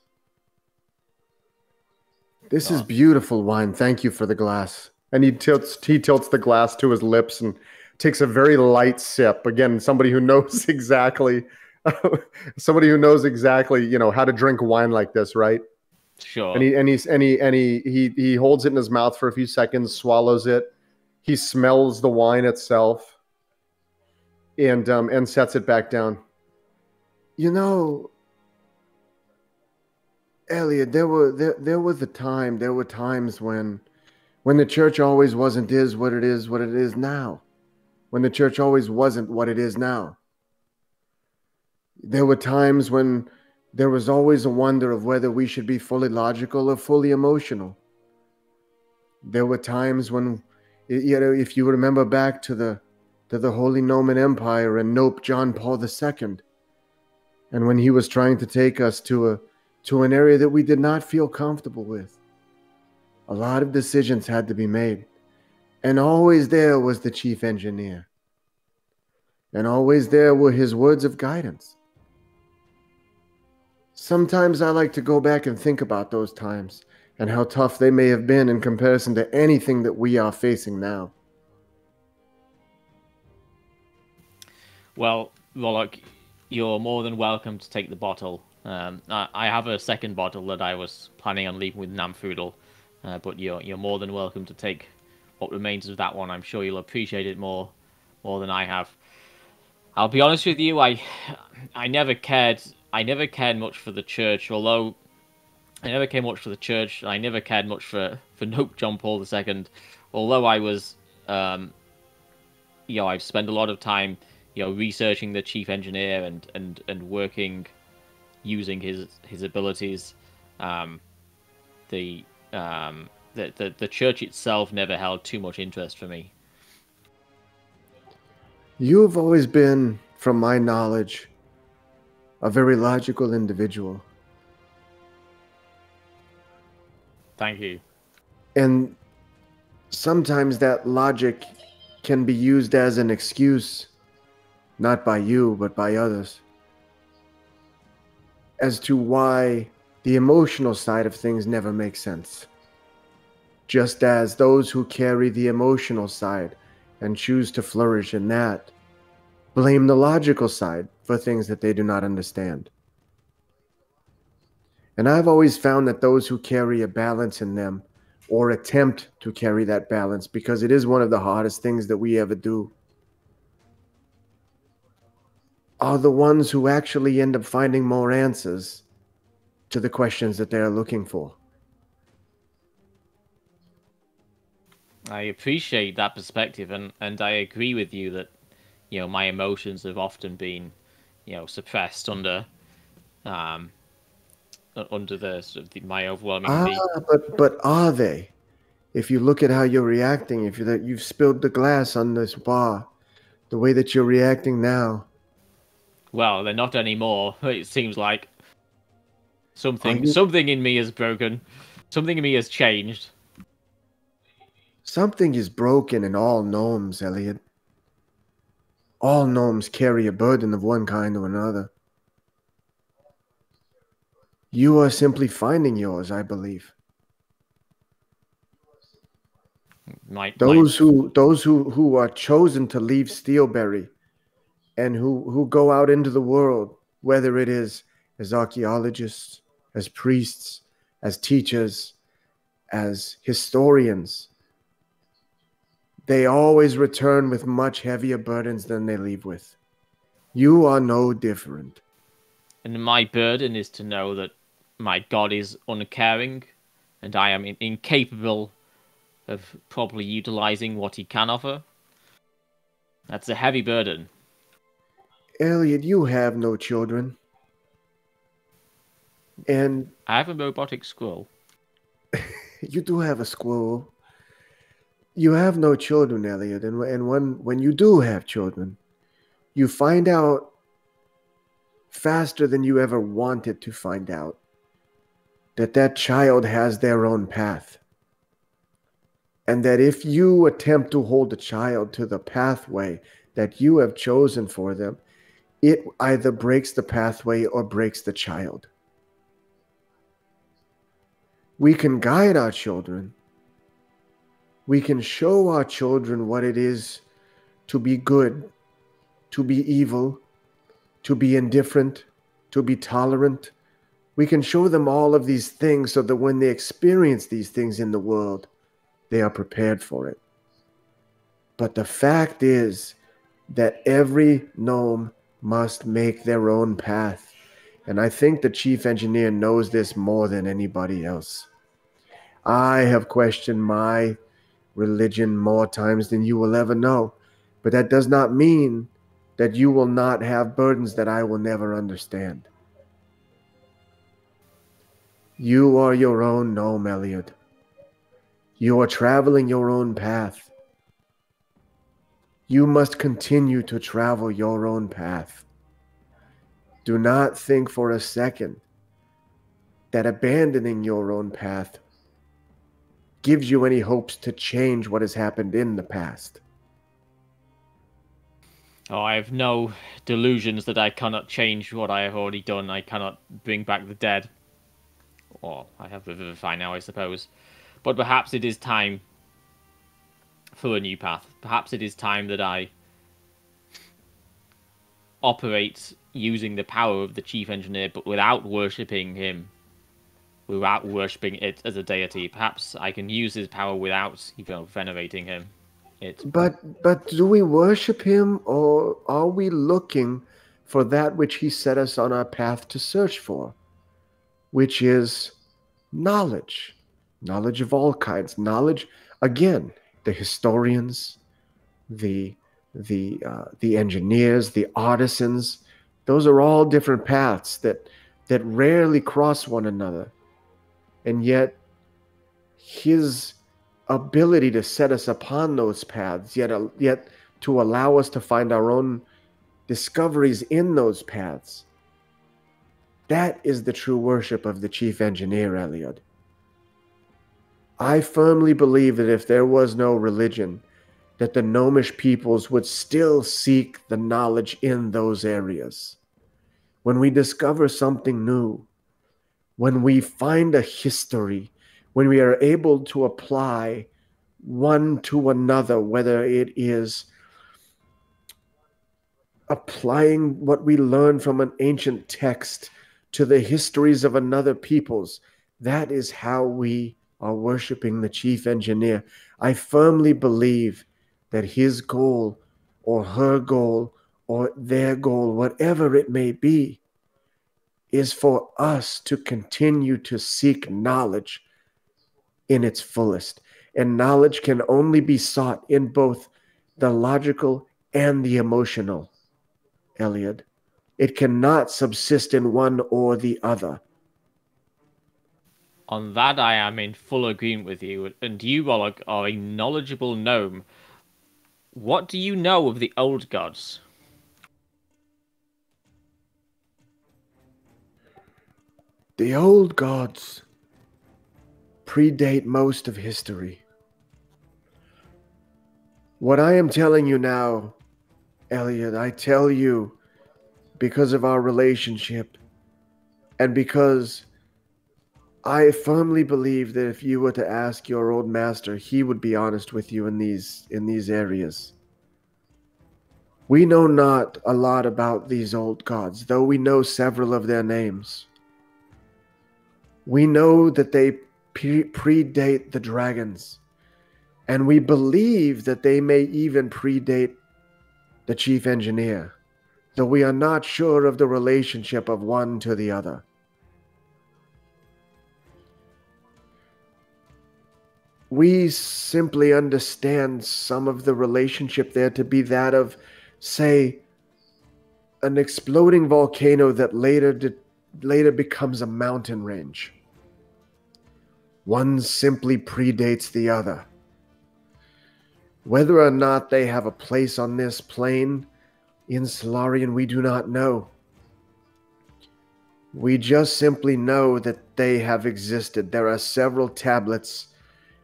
This is beautiful wine. Thank you for the glass. And he tilts he tilts the glass to his lips and takes a very light sip. Again, somebody who knows exactly somebody who knows exactly, you know, how to drink wine like this, right? Sure. And he and he's and he and he he he holds it in his mouth for a few seconds, swallows it. He smells the wine itself, and um and sets it back down. You know, Elliot, there were there there was a time, there were times when when the church always wasn't is what it is what it is now. When the church always wasn't what it is now. There were times when there was always a wonder of whether we should be fully logical or fully emotional. There were times when, you know, if you remember back to the to the Holy Roman Empire and Nope John Paul II, and when he was trying to take us to a to an area that we did not feel comfortable with, a lot of decisions had to be made, and always there was the chief engineer, and always there were his words of guidance. Sometimes I like to go back and think about those times and how tough they may have been in comparison to anything that we are facing now. Well, Rollock, you're more than welcome to take the bottle. Um, I, I have a second bottle that I was planning on leaving with Namfoodle, uh, but you're you're more than welcome to take what remains of that one. I'm sure you'll appreciate it more more than I have. I'll be honest with you, I I never cared I never cared much for the church, although I never cared much for the church. I never cared much for for Nope John Paul II, although I was um, you know I've spent a lot of time you know researching the chief engineer and and and working using his his abilities. Um the um the, the the church itself never held too much interest for me. You have always been, from my knowledge, a very logical individual. thank you. And sometimes that logic can be used as an excuse, not by you, but by others, as to why the emotional side of things never makes sense. Just as those who carry the emotional side and choose to flourish in that blame the logical side for things that they do not understand. And I've always found that those who carry a balance in them or attempt to carry that balance because it is one of the hardest things that we ever do are the ones who actually end up finding more answers to the questions that they're looking for. I appreciate that perspective, and, and I agree with you that you know my emotions have often been you know suppressed under um under the, sort of the my overwhelming Ah, but but are they? If you look at how you're reacting, if you that you've spilled the glass on this bar, the way that you're reacting now, Well, they're not anymore. It seems like something something in me is broken. Something in me has changed. Something is broken in all gnomes, Elliot. All gnomes carry a burden of one kind or another. You are simply finding yours, I believe. My, Those who those who, who are chosen to leave Steelbury and who, who go out into the world, whether it is as archaeologists, as priests, as teachers, as historians, they always return with much heavier burdens than they leave with. You are no different. And my burden is to know that my God is uncaring and I am in- incapable of properly utilizing what he can offer. That's a heavy burden. Elliot, you have no children. And I have a robotic squirrel. you do have a squirrel. You have no children, Elliot, and and when when you do have children, you find out faster than you ever wanted to find out that that child has their own path. And that if you attempt to hold a child to the pathway that you have chosen for them, it either breaks the pathway or breaks the child. We can guide our children. We can show our children what it is to be good, to be evil, to be indifferent, to be tolerant. We can show them all of these things so that when they experience these things in the world, they are prepared for it. But the fact is that every gnome must make their own path. And I think the chief engineer knows this more than anybody else. I have questioned my religion more times than you will ever know, but that does not mean that you will not have burdens that I will never understand. You are your own gnome, Elliot. You are traveling your own path. You must continue to travel your own path. Do not think for a second that abandoning your own path gives you any hopes to change what has happened in the past. Oh, I have no delusions that I cannot change what I have already done. I cannot bring back the dead. Or I have Revivify now, I suppose. But perhaps it is time for a new path. Perhaps it is time that I operate using the power of the chief engineer, but without worshipping him, without worshipping it as a deity. Perhaps I can use his power without you know, venerating him. It. But but do we worship him or are we looking for that which he set us on our path to search for, which is knowledge, knowledge of all kinds, knowledge again, the historians, the the uh, the engineers, the artisans, those are all different paths that that rarely cross one another. And yet his ability to set us upon those paths, yet uh, yet to allow us to find our own discoveries in those paths. That is the true worship of the chief engineer, Eliot. I firmly believe that if there was no religion, that the gnomish peoples would still seek the knowledge in those areas. When we discover something new, when we find a history, when we are able to apply one to another, whether it is applying what we learn from an ancient text to the histories of another people's, that is how we are worshiping the chief engineer. I firmly believe that his goal or her goal or their goal, whatever it may be, is for us to continue to seek knowledge in its fullest. And knowledge can only be sought in both the logical and the emotional, Eliot. It cannot subsist in one or the other. On that, I am in full agreement with you, and you, Rollock, are a knowledgeable gnome. What do you know of the old gods? The old gods predate most of history. What I am telling you now, Elliot, I tell you because of our relationship and because I firmly believe that if you were to ask your old master, he would be honest with you in these in these areas. We know not a lot about these old gods, though we know several of their names. We know that they pre- predate the dragons, and we believe that they may even predate the chief engineer, though we are not sure of the relationship of one to the other. We simply understand some of the relationship there to be that of, say, an exploding volcano that later later becomes a mountain range. One simply predates the other. Whether or not they have a place on this plane in Solarian, we do not know. We just simply know that they have existed. There are several tablets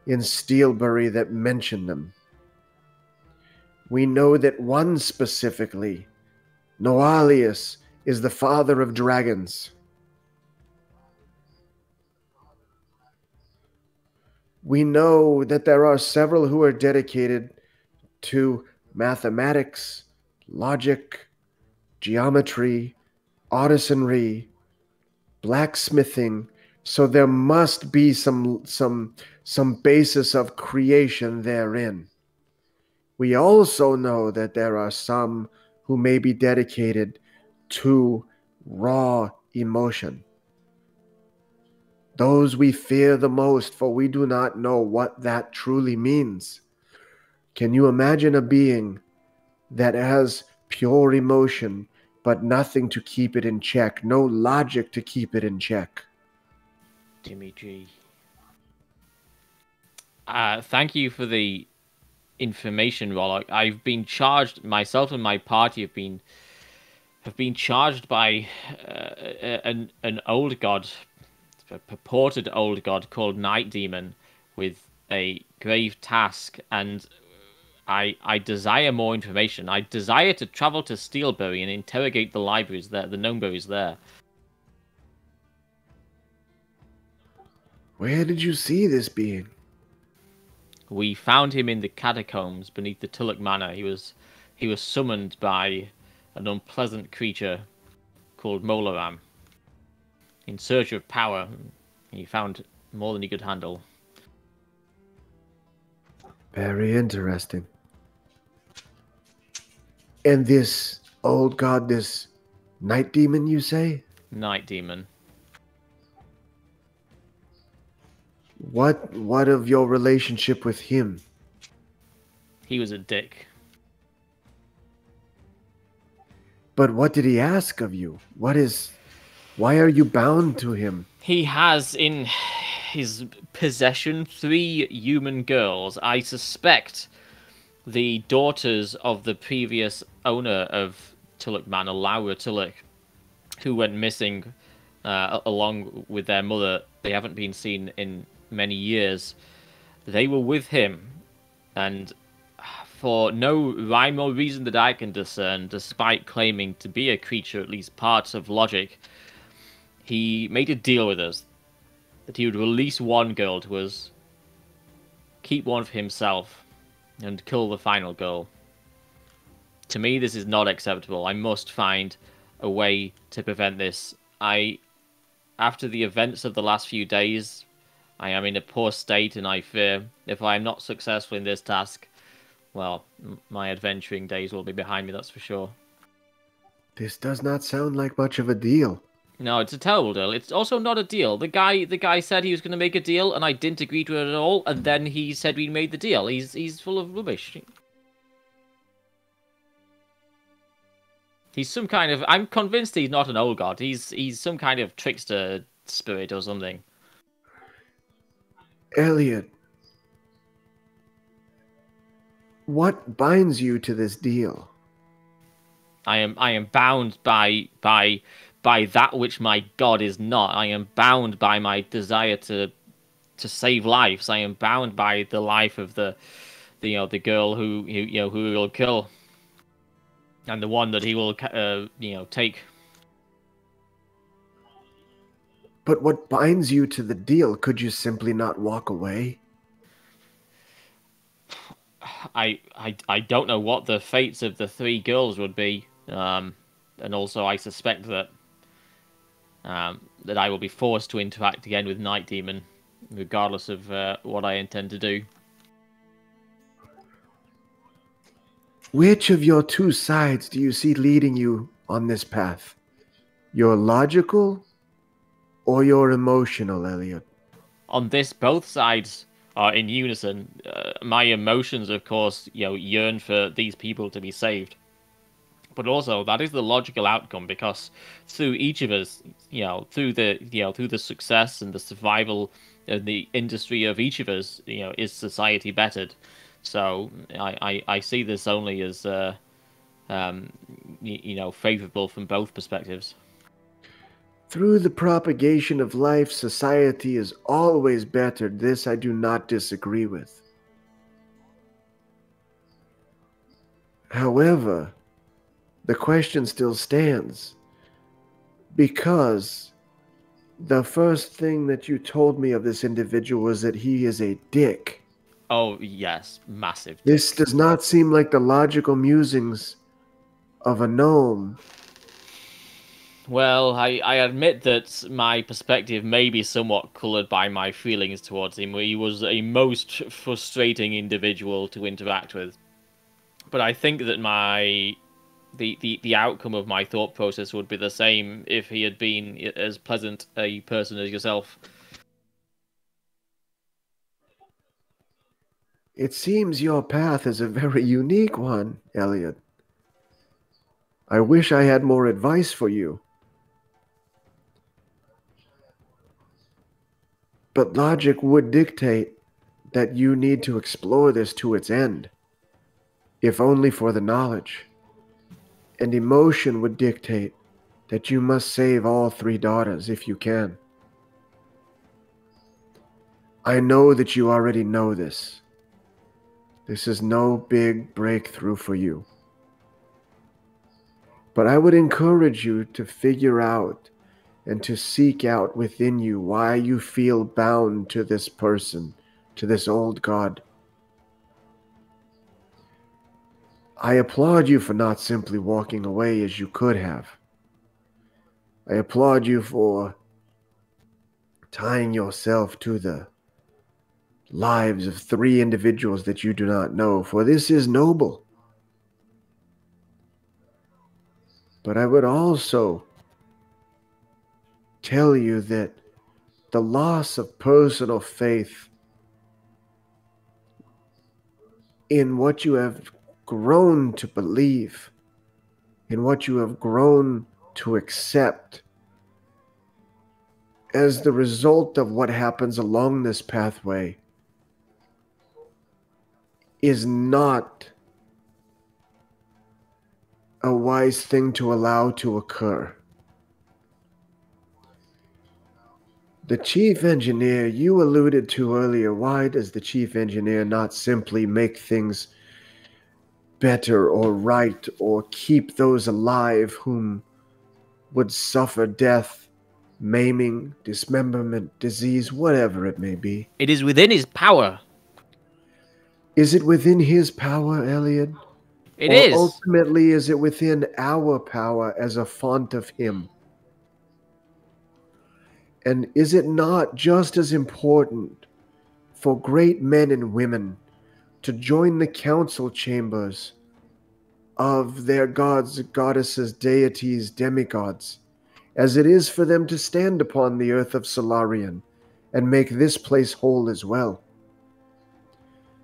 in Steelbury that mention them. We know that one specifically, Noalius, is the father of dragons. We know that there are several who are dedicated to mathematics, logic, geometry, artisanry, blacksmithing, so there must be some some some basis of creation therein. We also know that there are some who may be dedicated to raw emotion. Those we fear the most, for we do not know what that truly means. Can you imagine a being that has pure emotion, but nothing to keep it in check, no logic to keep it in check? Jimmy G. Uh, thank you for the information, Rollock. I've been charged myself and my party have been have been charged by uh, an an old god, a purported old god called Night Demon, with a grave task, and I I desire more information. I desire to travel to Steelbury and interrogate the libraries there, the gnomebraries there. Where did you see this being? We found him in the catacombs beneath the Tulloch Manor. He was he was summoned by an unpleasant creature called Molaram. In search of power, he found more than he could handle. Very interesting. And this old god, this night demon, you say? Night demon. What what of your relationship with him? He was a dick. But what did he ask of you? What is why are you bound to him? He has in his possession three human girls. I suspect the daughters of the previous owner of Tulloch Manor, Laura Tulloch, who went missing uh, along with their mother. They haven't been seen in many years, they were with him, and for no rhyme or reason that I can discern, despite claiming to be a creature at least parts of logic, he made a deal with us that he would release one girl to us, keep one for himself, and kill the final girl. To me, this is not acceptable. I must find a way to prevent this. I, after the events of the last few days, I am in a poor state, and I fear if I am not successful in this task, well, my adventuring days will be behind me, that's for sure. This does not sound like much of a deal. No, it's a terrible deal. It's also not a deal. The guy, the guy said he was going to make a deal, and I didn't agree to it at all. And then he said we made the deal. He's he's full of rubbish. He's some kind of. I'm convinced he's not an old god. He's he's some kind of trickster spirit or something. Elliot, what binds you to this deal? I am I am bound by by by that which my God is not. I am bound by my desire to to save lives. I am bound by the life of the, the you know the girl who, who you know who he will kill, and the one that he will uh, you know take. But what binds you to the deal? Could you simply not walk away? I, I, I don't know what the fates of the three girls would be, um, and also I suspect that um, that I will be forced to interact again with Night Demon, regardless of uh, what I intend to do. Which of your two sides do you see leading you on this path? Your logical or your emotional, Elliot? On this, both sides are in unison. Uh, my emotions, of course, you know, yearn for these people to be saved. But also, that is the logical outcome because through each of us, you know, through the you know through the success and the survival of the industry of each of us, you know, is society bettered. So I, I, I see this only as uh, um, you, you know favorable from both perspectives. Through the propagation of life, society is always bettered. This I do not disagree with. However, the question still stands because the first thing that you told me of this individual was that he is a dick. Oh, yes, massive. This does not seem like the logical musings of a gnome. Well, I, I admit that my perspective may be somewhat coloured by my feelings towards him. He was a most frustrating individual to interact with. But I think that my the, the, the outcome of my thought process would be the same if he had been as pleasant a person as yourself. It seems your path is a very unique one, Elliot. I wish I had more advice for you. But logic would dictate that you need to explore this to its end, if only for the knowledge. And emotion would dictate that you must save all three daughters if you can. I know that you already know this. This is no big breakthrough for you. But I would encourage you to figure out and to seek out within you why you feel bound to this person, to this old God. I applaud you for not simply walking away as you could have. I applaud you for tying yourself to the lives of three individuals that you do not know, for this is noble. But I would also tell you that the loss of personal faith in what you have grown to believe, in what you have grown to accept, as the result of what happens along this pathway, is not a wise thing to allow to occur. The chief engineer you alluded to earlier, why does the chief engineer not simply make things better or right or keep those alive whom would suffer death, maiming, dismemberment, disease, whatever it may be? It is within his power. Is it within his power, Elliot? It or is. Ultimately, is it within our power as a font of him? And is it not just as important for great men and women to join the council chambers of their gods, goddesses, deities, demigods, as it is for them to stand upon the earth of Solarian and make this place whole as well?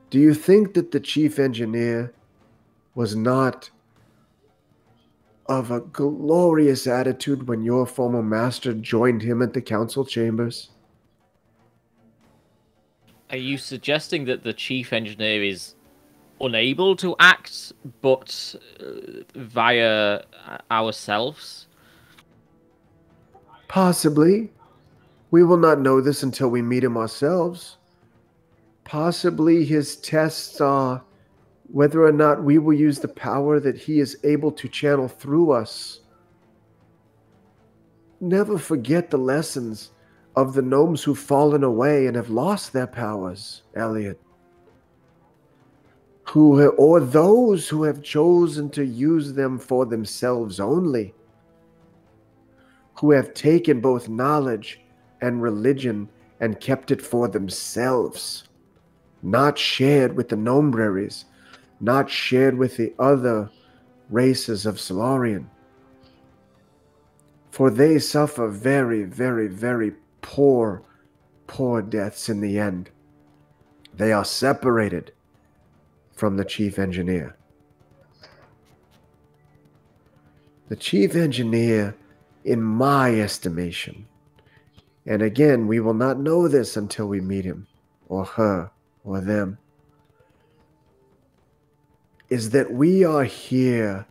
Do you think that the chief engineer was not of a glorious attitude when your former master joined him at the council chambers? Are you suggesting that the chief engineer is unable to act, but uh, via ourselves? Possibly. We will not know this until we meet him ourselves. Possibly his tests are whether or not we will use the power that he is able to channel through us. Never forget the lessons of the gnomes who've fallen away and have lost their powers, Elliot. Who or those who have chosen to use them for themselves only, who have taken both knowledge and religion and kept it for themselves, not shared with the gnomebraries, not shared with the other races of Solarian. For they suffer very, very, very poor, poor deaths in the end. They are separated from the chief engineer. The chief engineer, in my estimation, and again, we will not know this until we meet him, or her, or them, is that we are here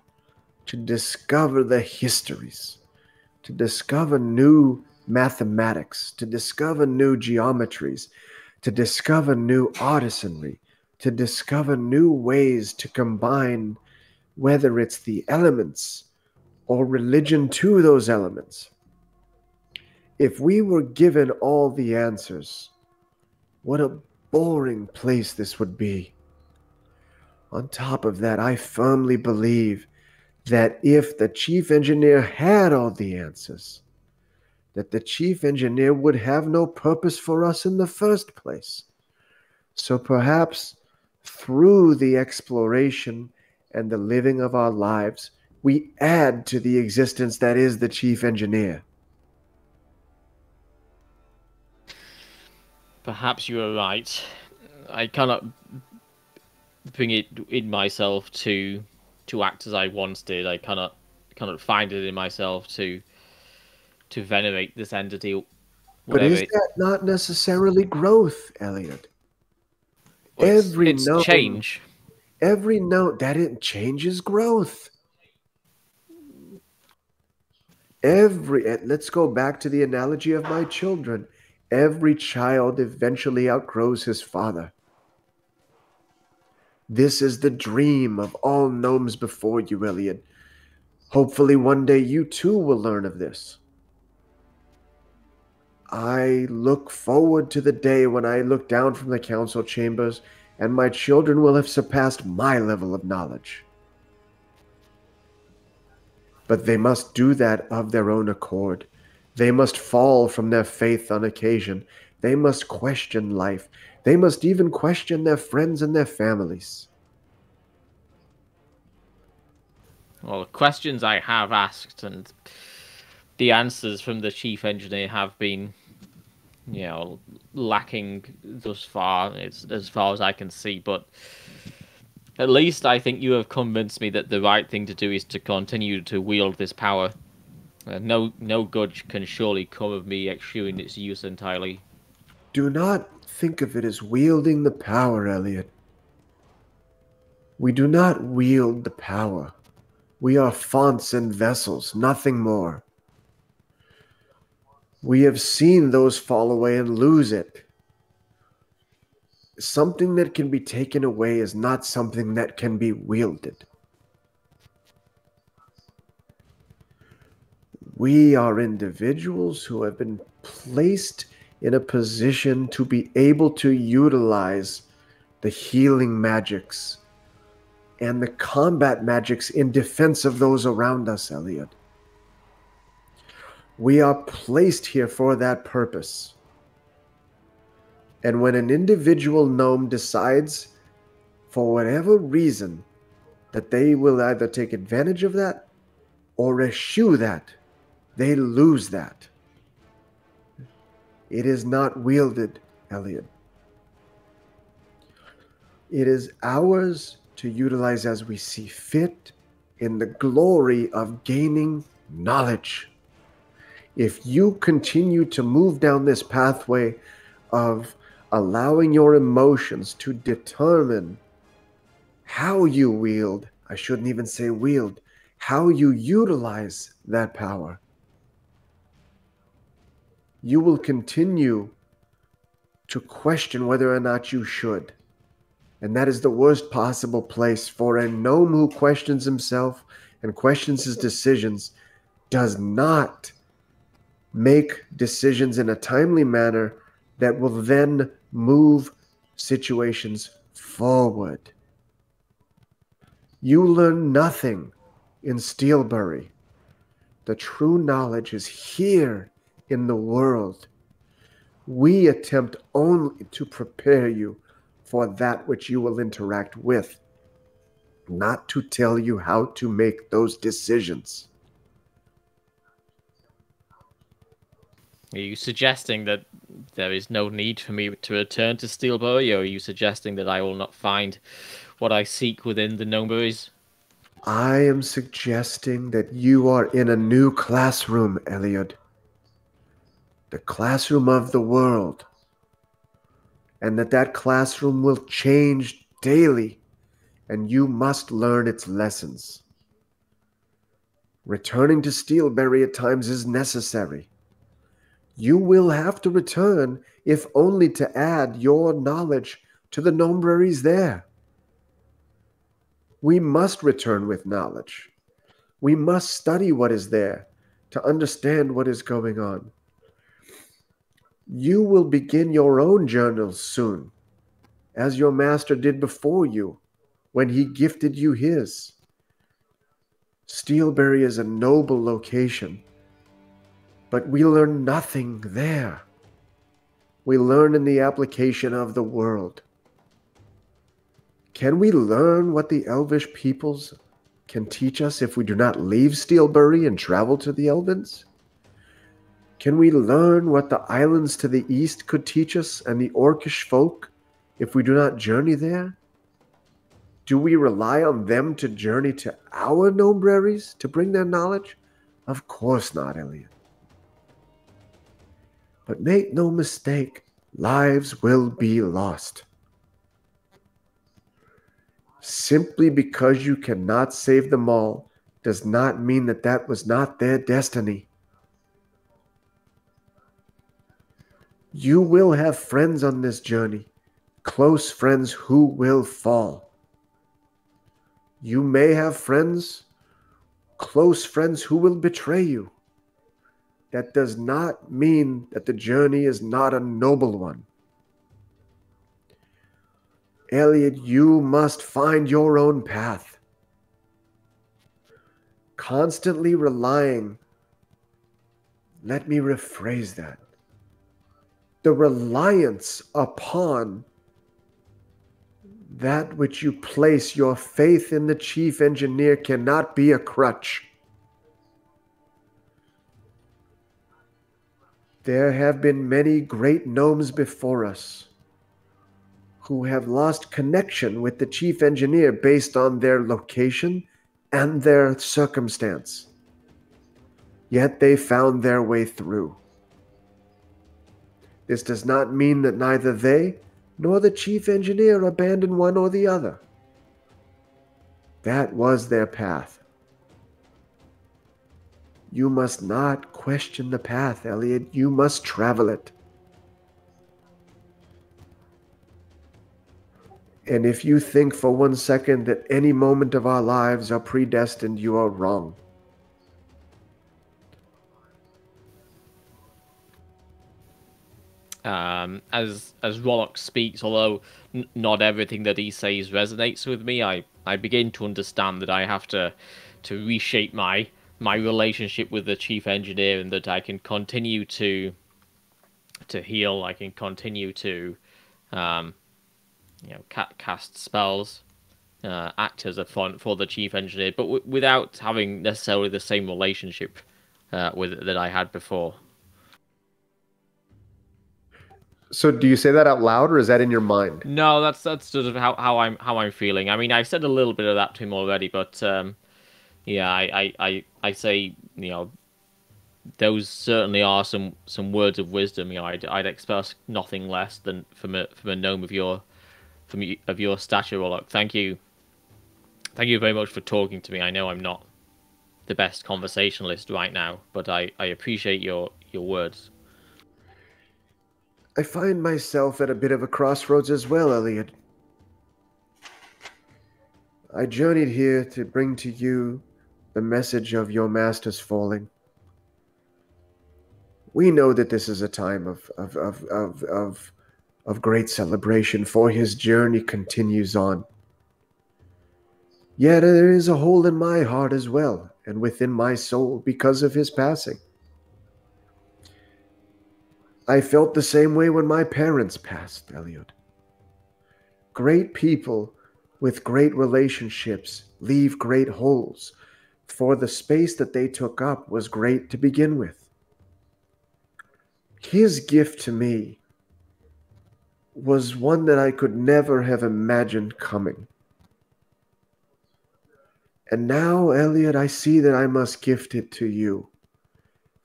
to discover the histories, to discover new mathematics, to discover new geometries, to discover new artisanry, to discover new ways to combine, whether it's the elements or religion to those elements. If we were given all the answers, what a boring place this would be. On top of that, I firmly believe that if the chief engineer had all the answers, that the chief engineer would have no purpose for us in the first place. So perhaps through the exploration and the living of our lives, we add to the existence that is the chief engineer. Perhaps you are right. I cannot bring it in myself to to act as I once did. I cannot cannot find it in myself to to venerate this entity. But is that not necessarily growth, Elyod? Well, every it's note, change. Every note that it changes growth. Every eh, let's go back to the analogy of my children. Every child eventually outgrows his father. This is the dream of all gnomes before you, Elyod. Hopefully, one day you too will learn of this. I look forward to the day when I look down from the council chambers and my children will have surpassed my level of knowledge. But they must do that of their own accord. They must fall from their faith on occasion. They must question life. They must even question their friends and their families. Well, the questions I have asked and the answers from the chief engineer have been, you know, lacking thus far, it's, as far as I can see. But at least I think you have convinced me that the right thing to do is to continue to wield this power. Uh, no, no good can surely come of me eschewing its use entirely. Do not think of it as wielding the power, Elyod. We do not wield the power. We are fonts and vessels, nothing more. We have seen those fall away and lose it. Something that can be taken away is not something that can be wielded. We are individuals who have been placed in a position to be able to utilize the healing magics and the combat magics in defense of those around us, Elyod. We are placed here for that purpose. And when an individual gnome decides, for whatever reason, that they will either take advantage of that or eschew that, they lose that. It is not wielded, Elyod. It is ours to utilize as we see fit in the glory of gaining knowledge. If you continue to move down this pathway of allowing your emotions to determine how you wield, I shouldn't even say wield, how you utilize that power, you will continue to question whether or not you should. And that is the worst possible place for a gnome who questions himself and questions his decisions does not make decisions in a timely manner that will then move situations forward. You learn nothing in Steelbury. The true knowledge is here in the world. We attempt only to prepare you for that which you will interact with, not to tell you how to make those decisions. Are you suggesting that there is no need for me to return to Steelbury, or are you suggesting that I will not find what I seek within the Gnomebraries? I am suggesting that you are in a new classroom, Elyod. The classroom of the world. And that that classroom will change daily, and you must learn its lessons. Returning to Steelbury at times is necessary you will have to return, if only to add your knowledge to the gnomebraries there. We must return with knowledge. We must study what is there to understand what is going on. You will begin your own journals soon, as your master did before you when he gifted you his. Steelbury is a noble location but we learn nothing there. We learn in the application of the world. Can we learn what the elvish peoples can teach us if we do not leave Steelbury and travel to the Elvens? Can we learn what the islands to the east could teach us and the Orcish folk if we do not journey there? Do we rely on them to journey to our gnomebraries to bring their knowledge? Of course not, Elyod. But make no mistake, lives will be lost. Simply because you cannot save them all does not mean that that was not their destiny. You will have friends on this journey, close friends who will fall. You may have friends, close friends who will betray you that does not mean that the journey is not a noble one. Elyod, you must find your own path. Constantly relying, let me rephrase that. The reliance upon that which you place your faith in the chief engineer cannot be a crutch. There have been many great gnomes before us who have lost connection with the chief engineer based on their location and their circumstance. Yet they found their way through. This does not mean that neither they nor the chief engineer abandoned one or the other. That was their path. You must not question the path, Elyod. You must travel it. And if you think for one second that any moment of our lives are predestined, you are wrong. Um, as as Rollock speaks, although n- not everything that he says resonates with me, I, I begin to understand that I have to to reshape my my relationship with the chief engineer and that I can continue to to heal. I can continue to um, you know ca- cast spells, uh, act as a font for the chief engineer, but w- without having necessarily the same relationship uh, with that I had before. So, do you say that out loud, or is that in your mind? No, that's that's sort of how, how I'm how I'm feeling. I mean, I said a little bit of that to him already, but um, yeah, I, I, I, I say, you know, those certainly are some, some words of wisdom. You know, I'd, I'd expect nothing less than from a from a gnome of your from of your stature, Rollock. Thank you, thank you very much for talking to me. I know I'm not the best conversationalist right now, but I, I appreciate your your words. I find myself at a bit of a crossroads as well, Elyod. I journeyed here to bring to you the message of your master's falling. We know that this is a time of, of, of, of, of, of great celebration, for his journey continues on. Yet there is a hole in my heart as well, and within my soul because of his passing. I felt the same way when my parents passed, Elyod. Great people with great relationships leave great holes, for the space that they took up was great to begin with. His gift to me was one that I could never have imagined coming. And now, Elyod, I see that I must gift it to you.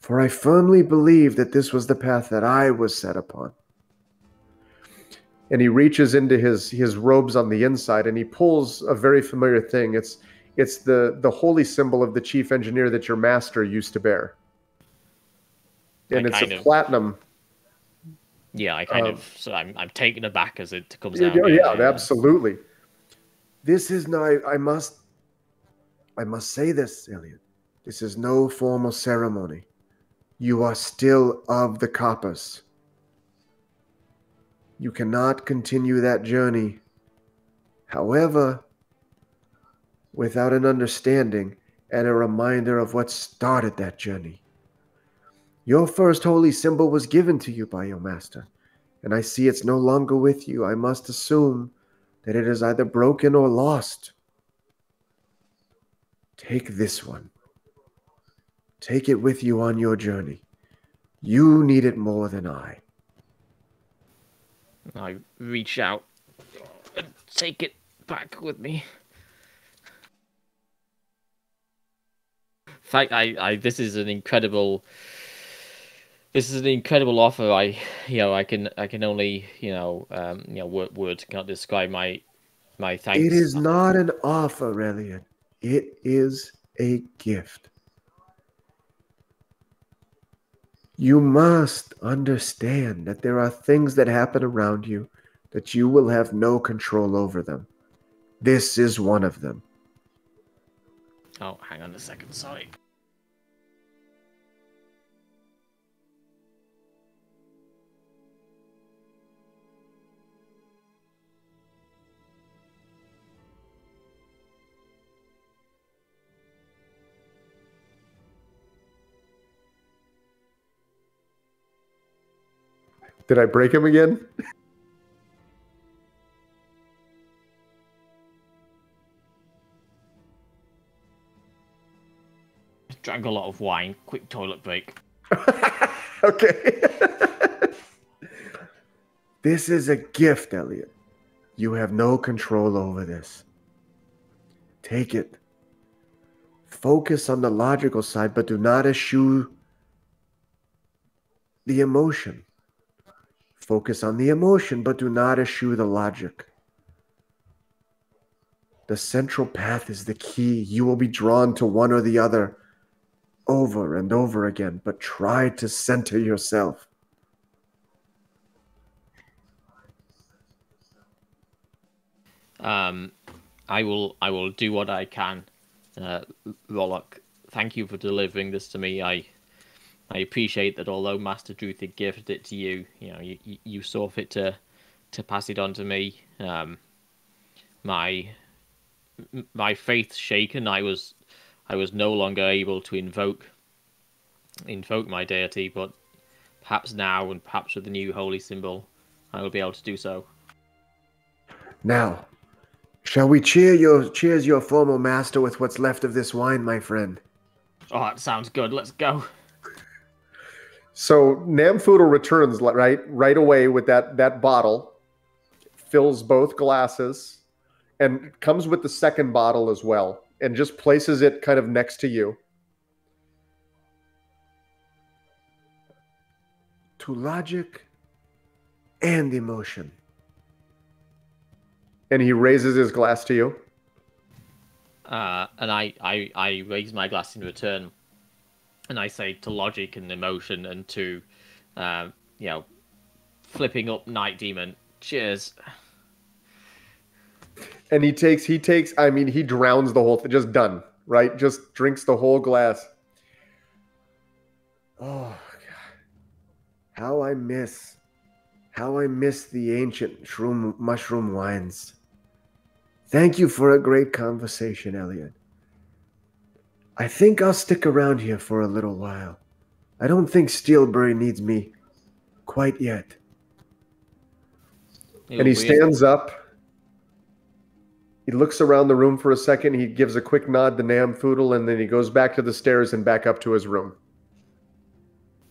For I firmly believe that this was the path that I was set upon. And he reaches into his his robes on the inside and he pulls a very familiar thing. It's it's the the holy symbol of the chief engineer that your master used to bear. And I it's a of- platinum Yeah, I kind Um, of so I'm I'm taken aback as it comes Yeah, out. yeah, absolutely. This is no. I, I must. I must say this, Elyod. This is no formal ceremony. You are still of the coppers. You cannot continue that journey. However, without an understanding and a reminder of what started that journey. Your first holy symbol was given to you by your master and I see it's no longer with you, I must assume that it is either broken or lost. Take this one. Take it with you on your journey. You need it more than I. I reach out and take it back with me. Fact, I, I, this is an incredible. This is an incredible offer. I, you know, I can, I can only, you know, um, you know, word, words can't describe my, my thanks. It is not an offer, Elyod. It is a gift. You must understand that there are things that happen around you that you will have no control over them. This is one of them. Oh, hang on a second. Sorry. Did I break him again? Drank a lot of wine. Quick toilet break. okay. This is a gift, Elyod. You have no control over this. Take it. Focus on the logical side, but do not eschew the emotion. Focus on the emotion, but do not eschew the logic. The central path is the key. You will be drawn to one or the other over and over again, but try to center yourself. Um, I will I will do what I can. Uh, Rollock, thank you for delivering this to me. I I appreciate that. Although Master had gifted it to you, you know, you, you- saw fit to to pass it on to me. Um, my my faith shaken. I was I was no longer able to invoke invoke my deity, but perhaps now and perhaps with the new holy symbol, I will be able to do so. Now, shall we cheer your cheers your former master with what's left of this wine, my friend? Oh, that sounds good. Let's go. So Namfoodle returns right right away with that that bottle, fills both glasses, and comes with the second bottle as well, and just places it kind of next to you. To logic and emotion. And he raises his glass to you. Uh, and I, I, I raise my glass in return, and I say to logic and emotion and to, um, you know, flipping up Night Demon. Cheers. And he takes he takes I mean he drowns the whole thing just done, right? Just drinks the whole glass. Oh, God. How I miss, how I miss the ancient shroom, mushroom wines. Thank you for a great conversation, Elyod. I think I'll stick around here for a little while. I don't think Steelbury needs me quite yet. It'll and he stands up. He looks around the room for a second. He gives a quick nod to Namfoodle, and then he goes back to the stairs and back up to his room.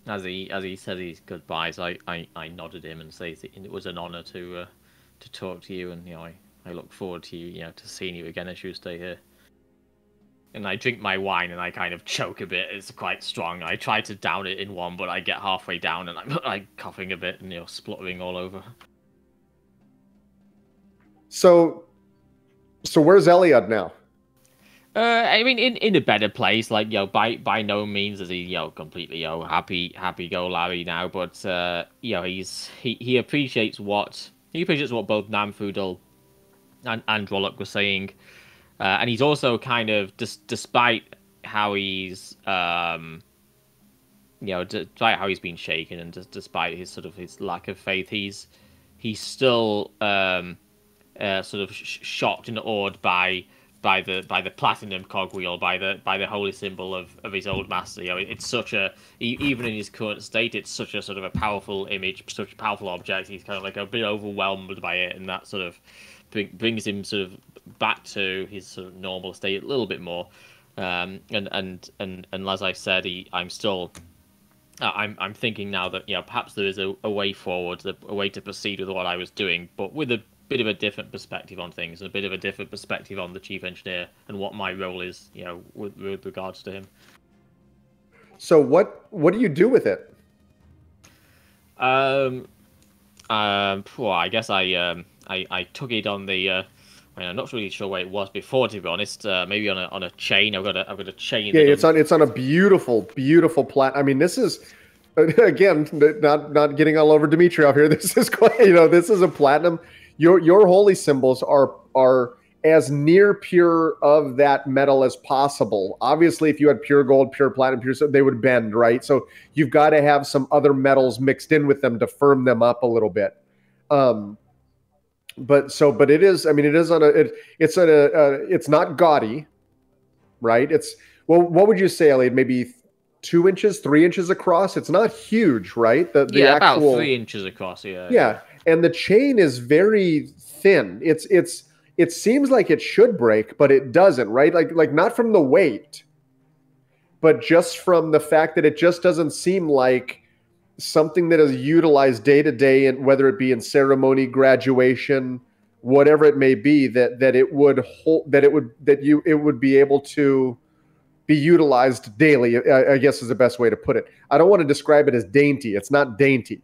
As he as he said his goodbyes, I, I, I nodded him and said it was an honour to uh, to talk to you, and you know I, I look forward to you you know to seeing you again as you stay here. And I drink my wine and I kind of choke a bit. It's quite strong. I try to down it in one, but I get halfway down and I'm like coughing a bit and you know spluttering all over. So, so where's Elyod now? Uh, I mean, in, in a better place, like yo, know, by by no means is he yo know completely yo know happy happy go Larry now, but uh, you know he's he, he appreciates what he appreciates what both Namfoodle and and Rollock were saying, uh, and he's also kind of dis- despite how he's um you know despite how he's been shaken and just despite his sort of his lack of faith, he's he's still um uh, sort of sh- shocked and awed by by the by the platinum cogwheel, by the by the holy symbol of, of his old master. You know, it- it's such a even in his current state, it's such a sort of a powerful image, such a powerful object. He's kind of like a bit overwhelmed by it, and that sort of bring, brings him sort of back to his sort of normal state a little bit more. Um, and and and and as I said, he, I'm still uh, I'm I'm thinking now that you know perhaps there is a, a way forward, a, a way to proceed with what I was doing, but with a bit of a different perspective on things, and a bit of a different perspective on the chief engineer and what my role is, you know, with, with regards to him. So what what do you do with it? Um, um, well, I guess I um I, I took it on the. Uh, I mean, I'm not really sure where it was before, to be honest. Uh, maybe on a on a chain. I've got a I've got a chain. Yeah, it's on it's on a beautiful beautiful plat. I mean, this is again not not getting all over Dimitrov here. This is quite you know this is a platinum. Your your holy symbols are are as near pure of that metal as possible. Obviously, if you had pure gold, pure platinum, pure they would bend, right? So you've got to have some other metals mixed in with them to firm them up a little bit. Um, but so, but it is. I mean, it is on a. It, it's on a. Uh, it's not gaudy, right? It's well. What would you say, Elyod? Maybe two inches, three inches across. It's not huge, right? The the yeah, actual about three inches across. Yeah. yeah, and the chain is very thin. It's it's it seems like it should break, but it doesn't, right? Like like not from the weight, but just from the fact that it just doesn't seem like something that is utilized day to day and whether it be in ceremony, graduation, whatever it may be, that that it would hold that it would that you it would be able to be utilized daily, I, I guess is the best way to put it. I don't want to describe it as dainty. It's not dainty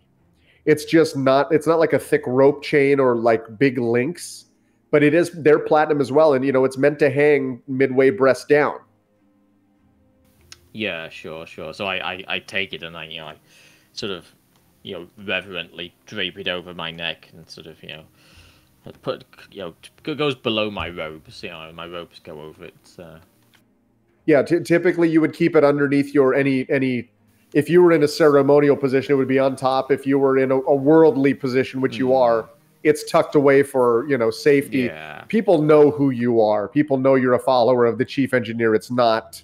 it's just not it's not like a thick rope chain or like big links but it is they're platinum as well and you know it's meant to hang midway breast down Yeah, sure, sure. So I, I, I take it and I, you know, I sort of, you know, reverently drape it over my neck and sort of, you know, put, you know, it goes below my robes. You know, my robes go over it. Uh, yeah t- typically you would keep it underneath your any any if you were in a ceremonial position it would be on top if you were in a, a worldly position which you Mm. are it's tucked away for you know safety yeah. people know who you are people know you're a follower of the chief engineer it's not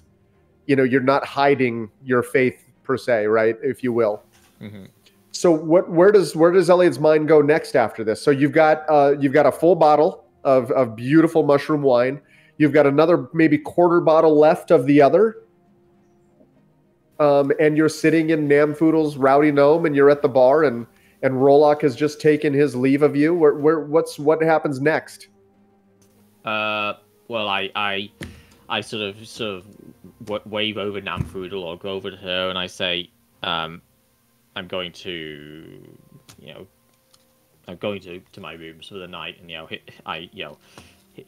you know you're not hiding your faith per se right if you will hmm So what? Where does where does Elyod's mind go next after this? So you've got uh, you've got a full bottle of of beautiful mushroom wine. You've got another maybe quarter bottle left of the other. Um, and you're sitting in Namfoodle's rowdy gnome, and you're at the bar, and and Rollock has just taken his leave of you. Where where what's what happens next? Uh, well, I, I, I sort of, sort of wave over Namfoodle or go over to her and I say, um, I'm going to, you know, I'm going to, to my rooms for the night, and you know, I, you know,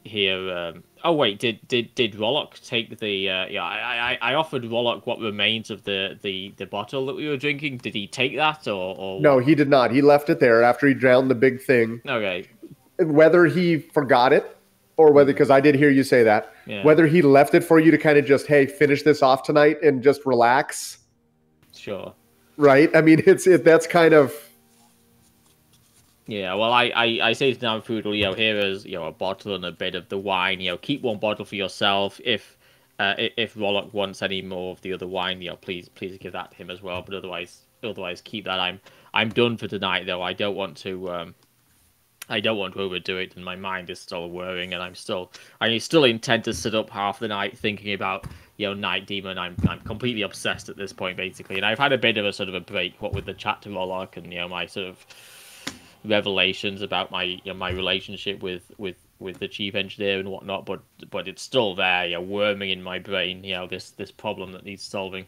here. Um, oh wait, did did did Rollock take the? Uh, yeah, I, I I offered Rollock what remains of the, the the bottle that we were drinking. Did he take that or? or... No, he did not. He left it there after he drowned the big thing. Okay. Whether he forgot it or whether, because I did hear you say that, Yeah. whether he left it for you to kind of just, hey, finish this off tonight and just relax, Sure. Right? I mean, it's it. That's kind of Yeah, well, I, I, I say to Namfoodle, you know, here is you know a bottle and a bit of the wine. You know, keep one bottle for yourself. If uh, if Rollock wants any more of the other wine, you know, please please give that to him as well. But otherwise, otherwise keep that. I'm I'm done for tonight though. I don't want to um, I don't want to overdo it, and my mind is still worrying, and I'm still I still intend to sit up half the night thinking about you know Night Demon. I'm I'm completely obsessed at this point basically, and I've had a bit of a sort of a break, what with the chat to Rollock and you know my sort of revelations about my you know, my relationship with with with the chief engineer and whatnot, but but it's still there, you know, worming in my brain. You know, this this problem that needs solving.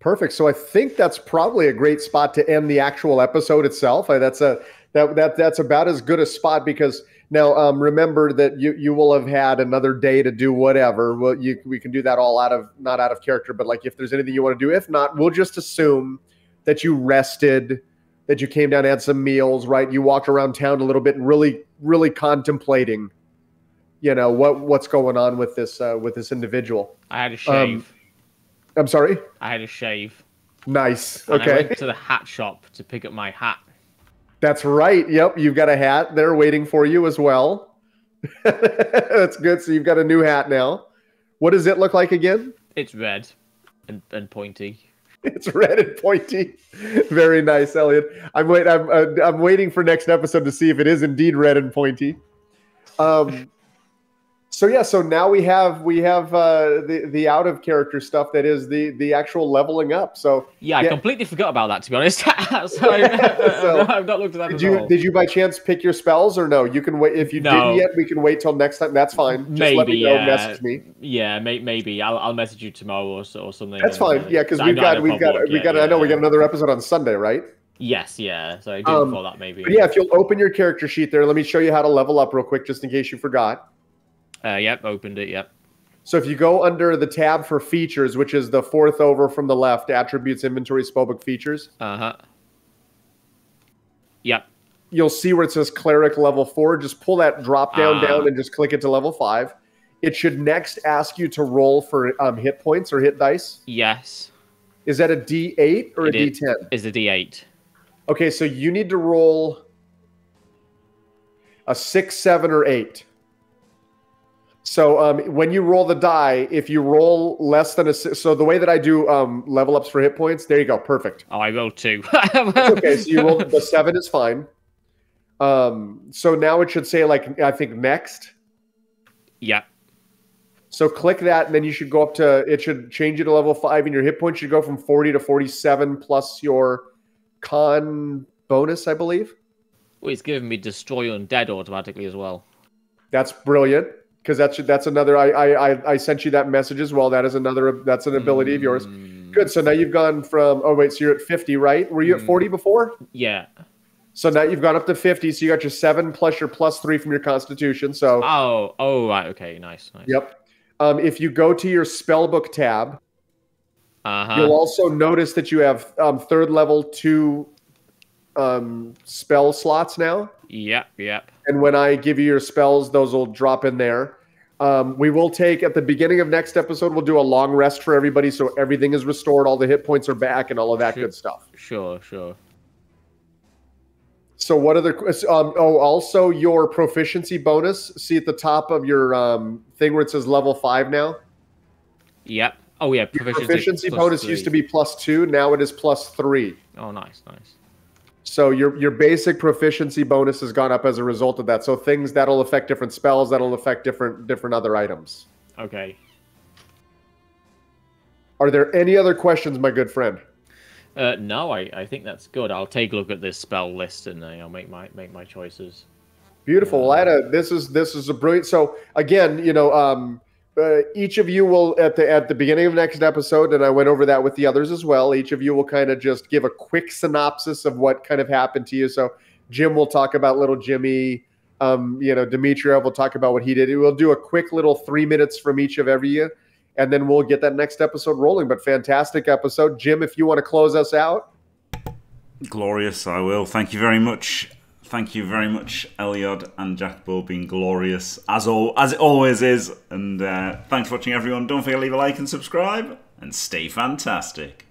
perfect. So I think that's probably a great spot to end the actual episode itself. That's a that that that's about as good a spot because now um, remember that you you will have had another day to do whatever. Well, you we can do that all out of not out of character, but like if there's anything you want to do. If not, we'll just assume that you rested, that you came down, had some meals, right? You walked around town a little bit and really really contemplating, you know what what's going on with this uh, with this individual. I had a shave. I'm sorry. I had a shave. Nice. And I Okay. went to the hat shop to pick up my hat. That's right. Yep, you've got a hat there waiting for you as well. That's good. So you've got a new hat now. What does it look like again? It's red and, and pointy. It's red and pointy. Very nice, Elyod. I'm wait. I'm uh, I'm waiting for next episode to see if it is indeed red and pointy. Um. So yeah. So now we have we have uh, the the out of character stuff that is the the actual leveling up. So Yeah, I Yeah. completely forgot about that to be honest. so, So, I've not looked at that did you all. did you by chance pick your spells or no? You can wait if you No. didn't yet. We can wait till next time. That's fine. Just let me Maybe, know. yeah. Message me. Yeah, may, maybe I'll, I'll message you tomorrow or, so, or something. That's fine. uh, Yeah, because we've have got we've got we got. I know we got another episode on Sunday, right? Yes, yeah. So I do Um, before that maybe. But yeah, if you'll open your character sheet there, let me show you how to level up real quick, just in case you forgot. Uh, yep, opened it. Yep. So if you go under the tab for features, which is the fourth over from the left, attributes, inventory, spellbook features, Uh huh. Yep. you'll see where it says cleric level four. Just pull that drop down Ah. down and just click it to level five. It should next ask you to roll for um, hit points or hit dice. Yes. Is that a D8 or a It is. D10? Is the D8. Okay, so you need to roll a six, seven, or eight. So um, when you roll the die, if you roll less than a six, so the way that I do um, level ups for hit points, there you go, perfect. Oh, I rolled two. Okay, so you roll the seven is fine. Um, so now it should say like I think next. Yep. So click that, and then you should go up to it should change you to level five, and your hit points should go from forty to forty-seven plus your con bonus, I believe. Well, it's giving me destroy undead automatically as well. That's brilliant because that's that's another. I, I I I sent you that message as well. That is another. That's an ability of yours. Mm, Good. So now you've gone from. Oh wait, so you're at fifty, right? Were you at Mm. forty before? Yeah. So now you've gone up to fifty. So you got your seven plus your plus three from your Constitution. So Oh. Oh. Right. Okay. Nice. Nice. yep. Um, if you go to your spellbook tab, Uh you'll also notice that you have um, third level two um, spell slots now. Yep. Yep. And when I give you your spells, those will drop in there. Um, we will take at the beginning of next episode, we'll do a long rest for everybody so everything is restored, all the hit points are back, and all of that Sure. good stuff. Sure. Sure. So, what other? Um, oh, also your proficiency bonus. See at the top of your um, thing where it says level five now. Yep. Oh yeah. Proficiency, proficiency bonus three. used to be plus two. Now it is plus three. Oh, nice. Nice. So your your basic proficiency bonus has gone up as a result of that. So things that'll affect different spells, that'll affect different different other items. Okay. Are there any other questions, my good friend? Uh, no, I, I think that's good. I'll take a look at this spell list and uh, I'll make my make my choices. Beautiful. Well, I had a, this is this is a brilliant. So again, you know, um, uh, each of you will at the at the beginning of next episode, and I went over that with the others as well. Each of you will kind of just give a quick synopsis of what kind of happened to you. So Jim will talk about little Jimmy. Um, you know, Dimitriev will talk about what he did. We'll do a quick little three minutes from each of every you, and then we'll get that next episode rolling. But fantastic episode, Jim. If you want to close us out, Glorious, I will. Thank you very much. Thank you very much, Elyod and Jackbull, being glorious as all as it always is. And uh, thanks for watching, everyone. Don't forget to leave a like and subscribe, and stay fantastic.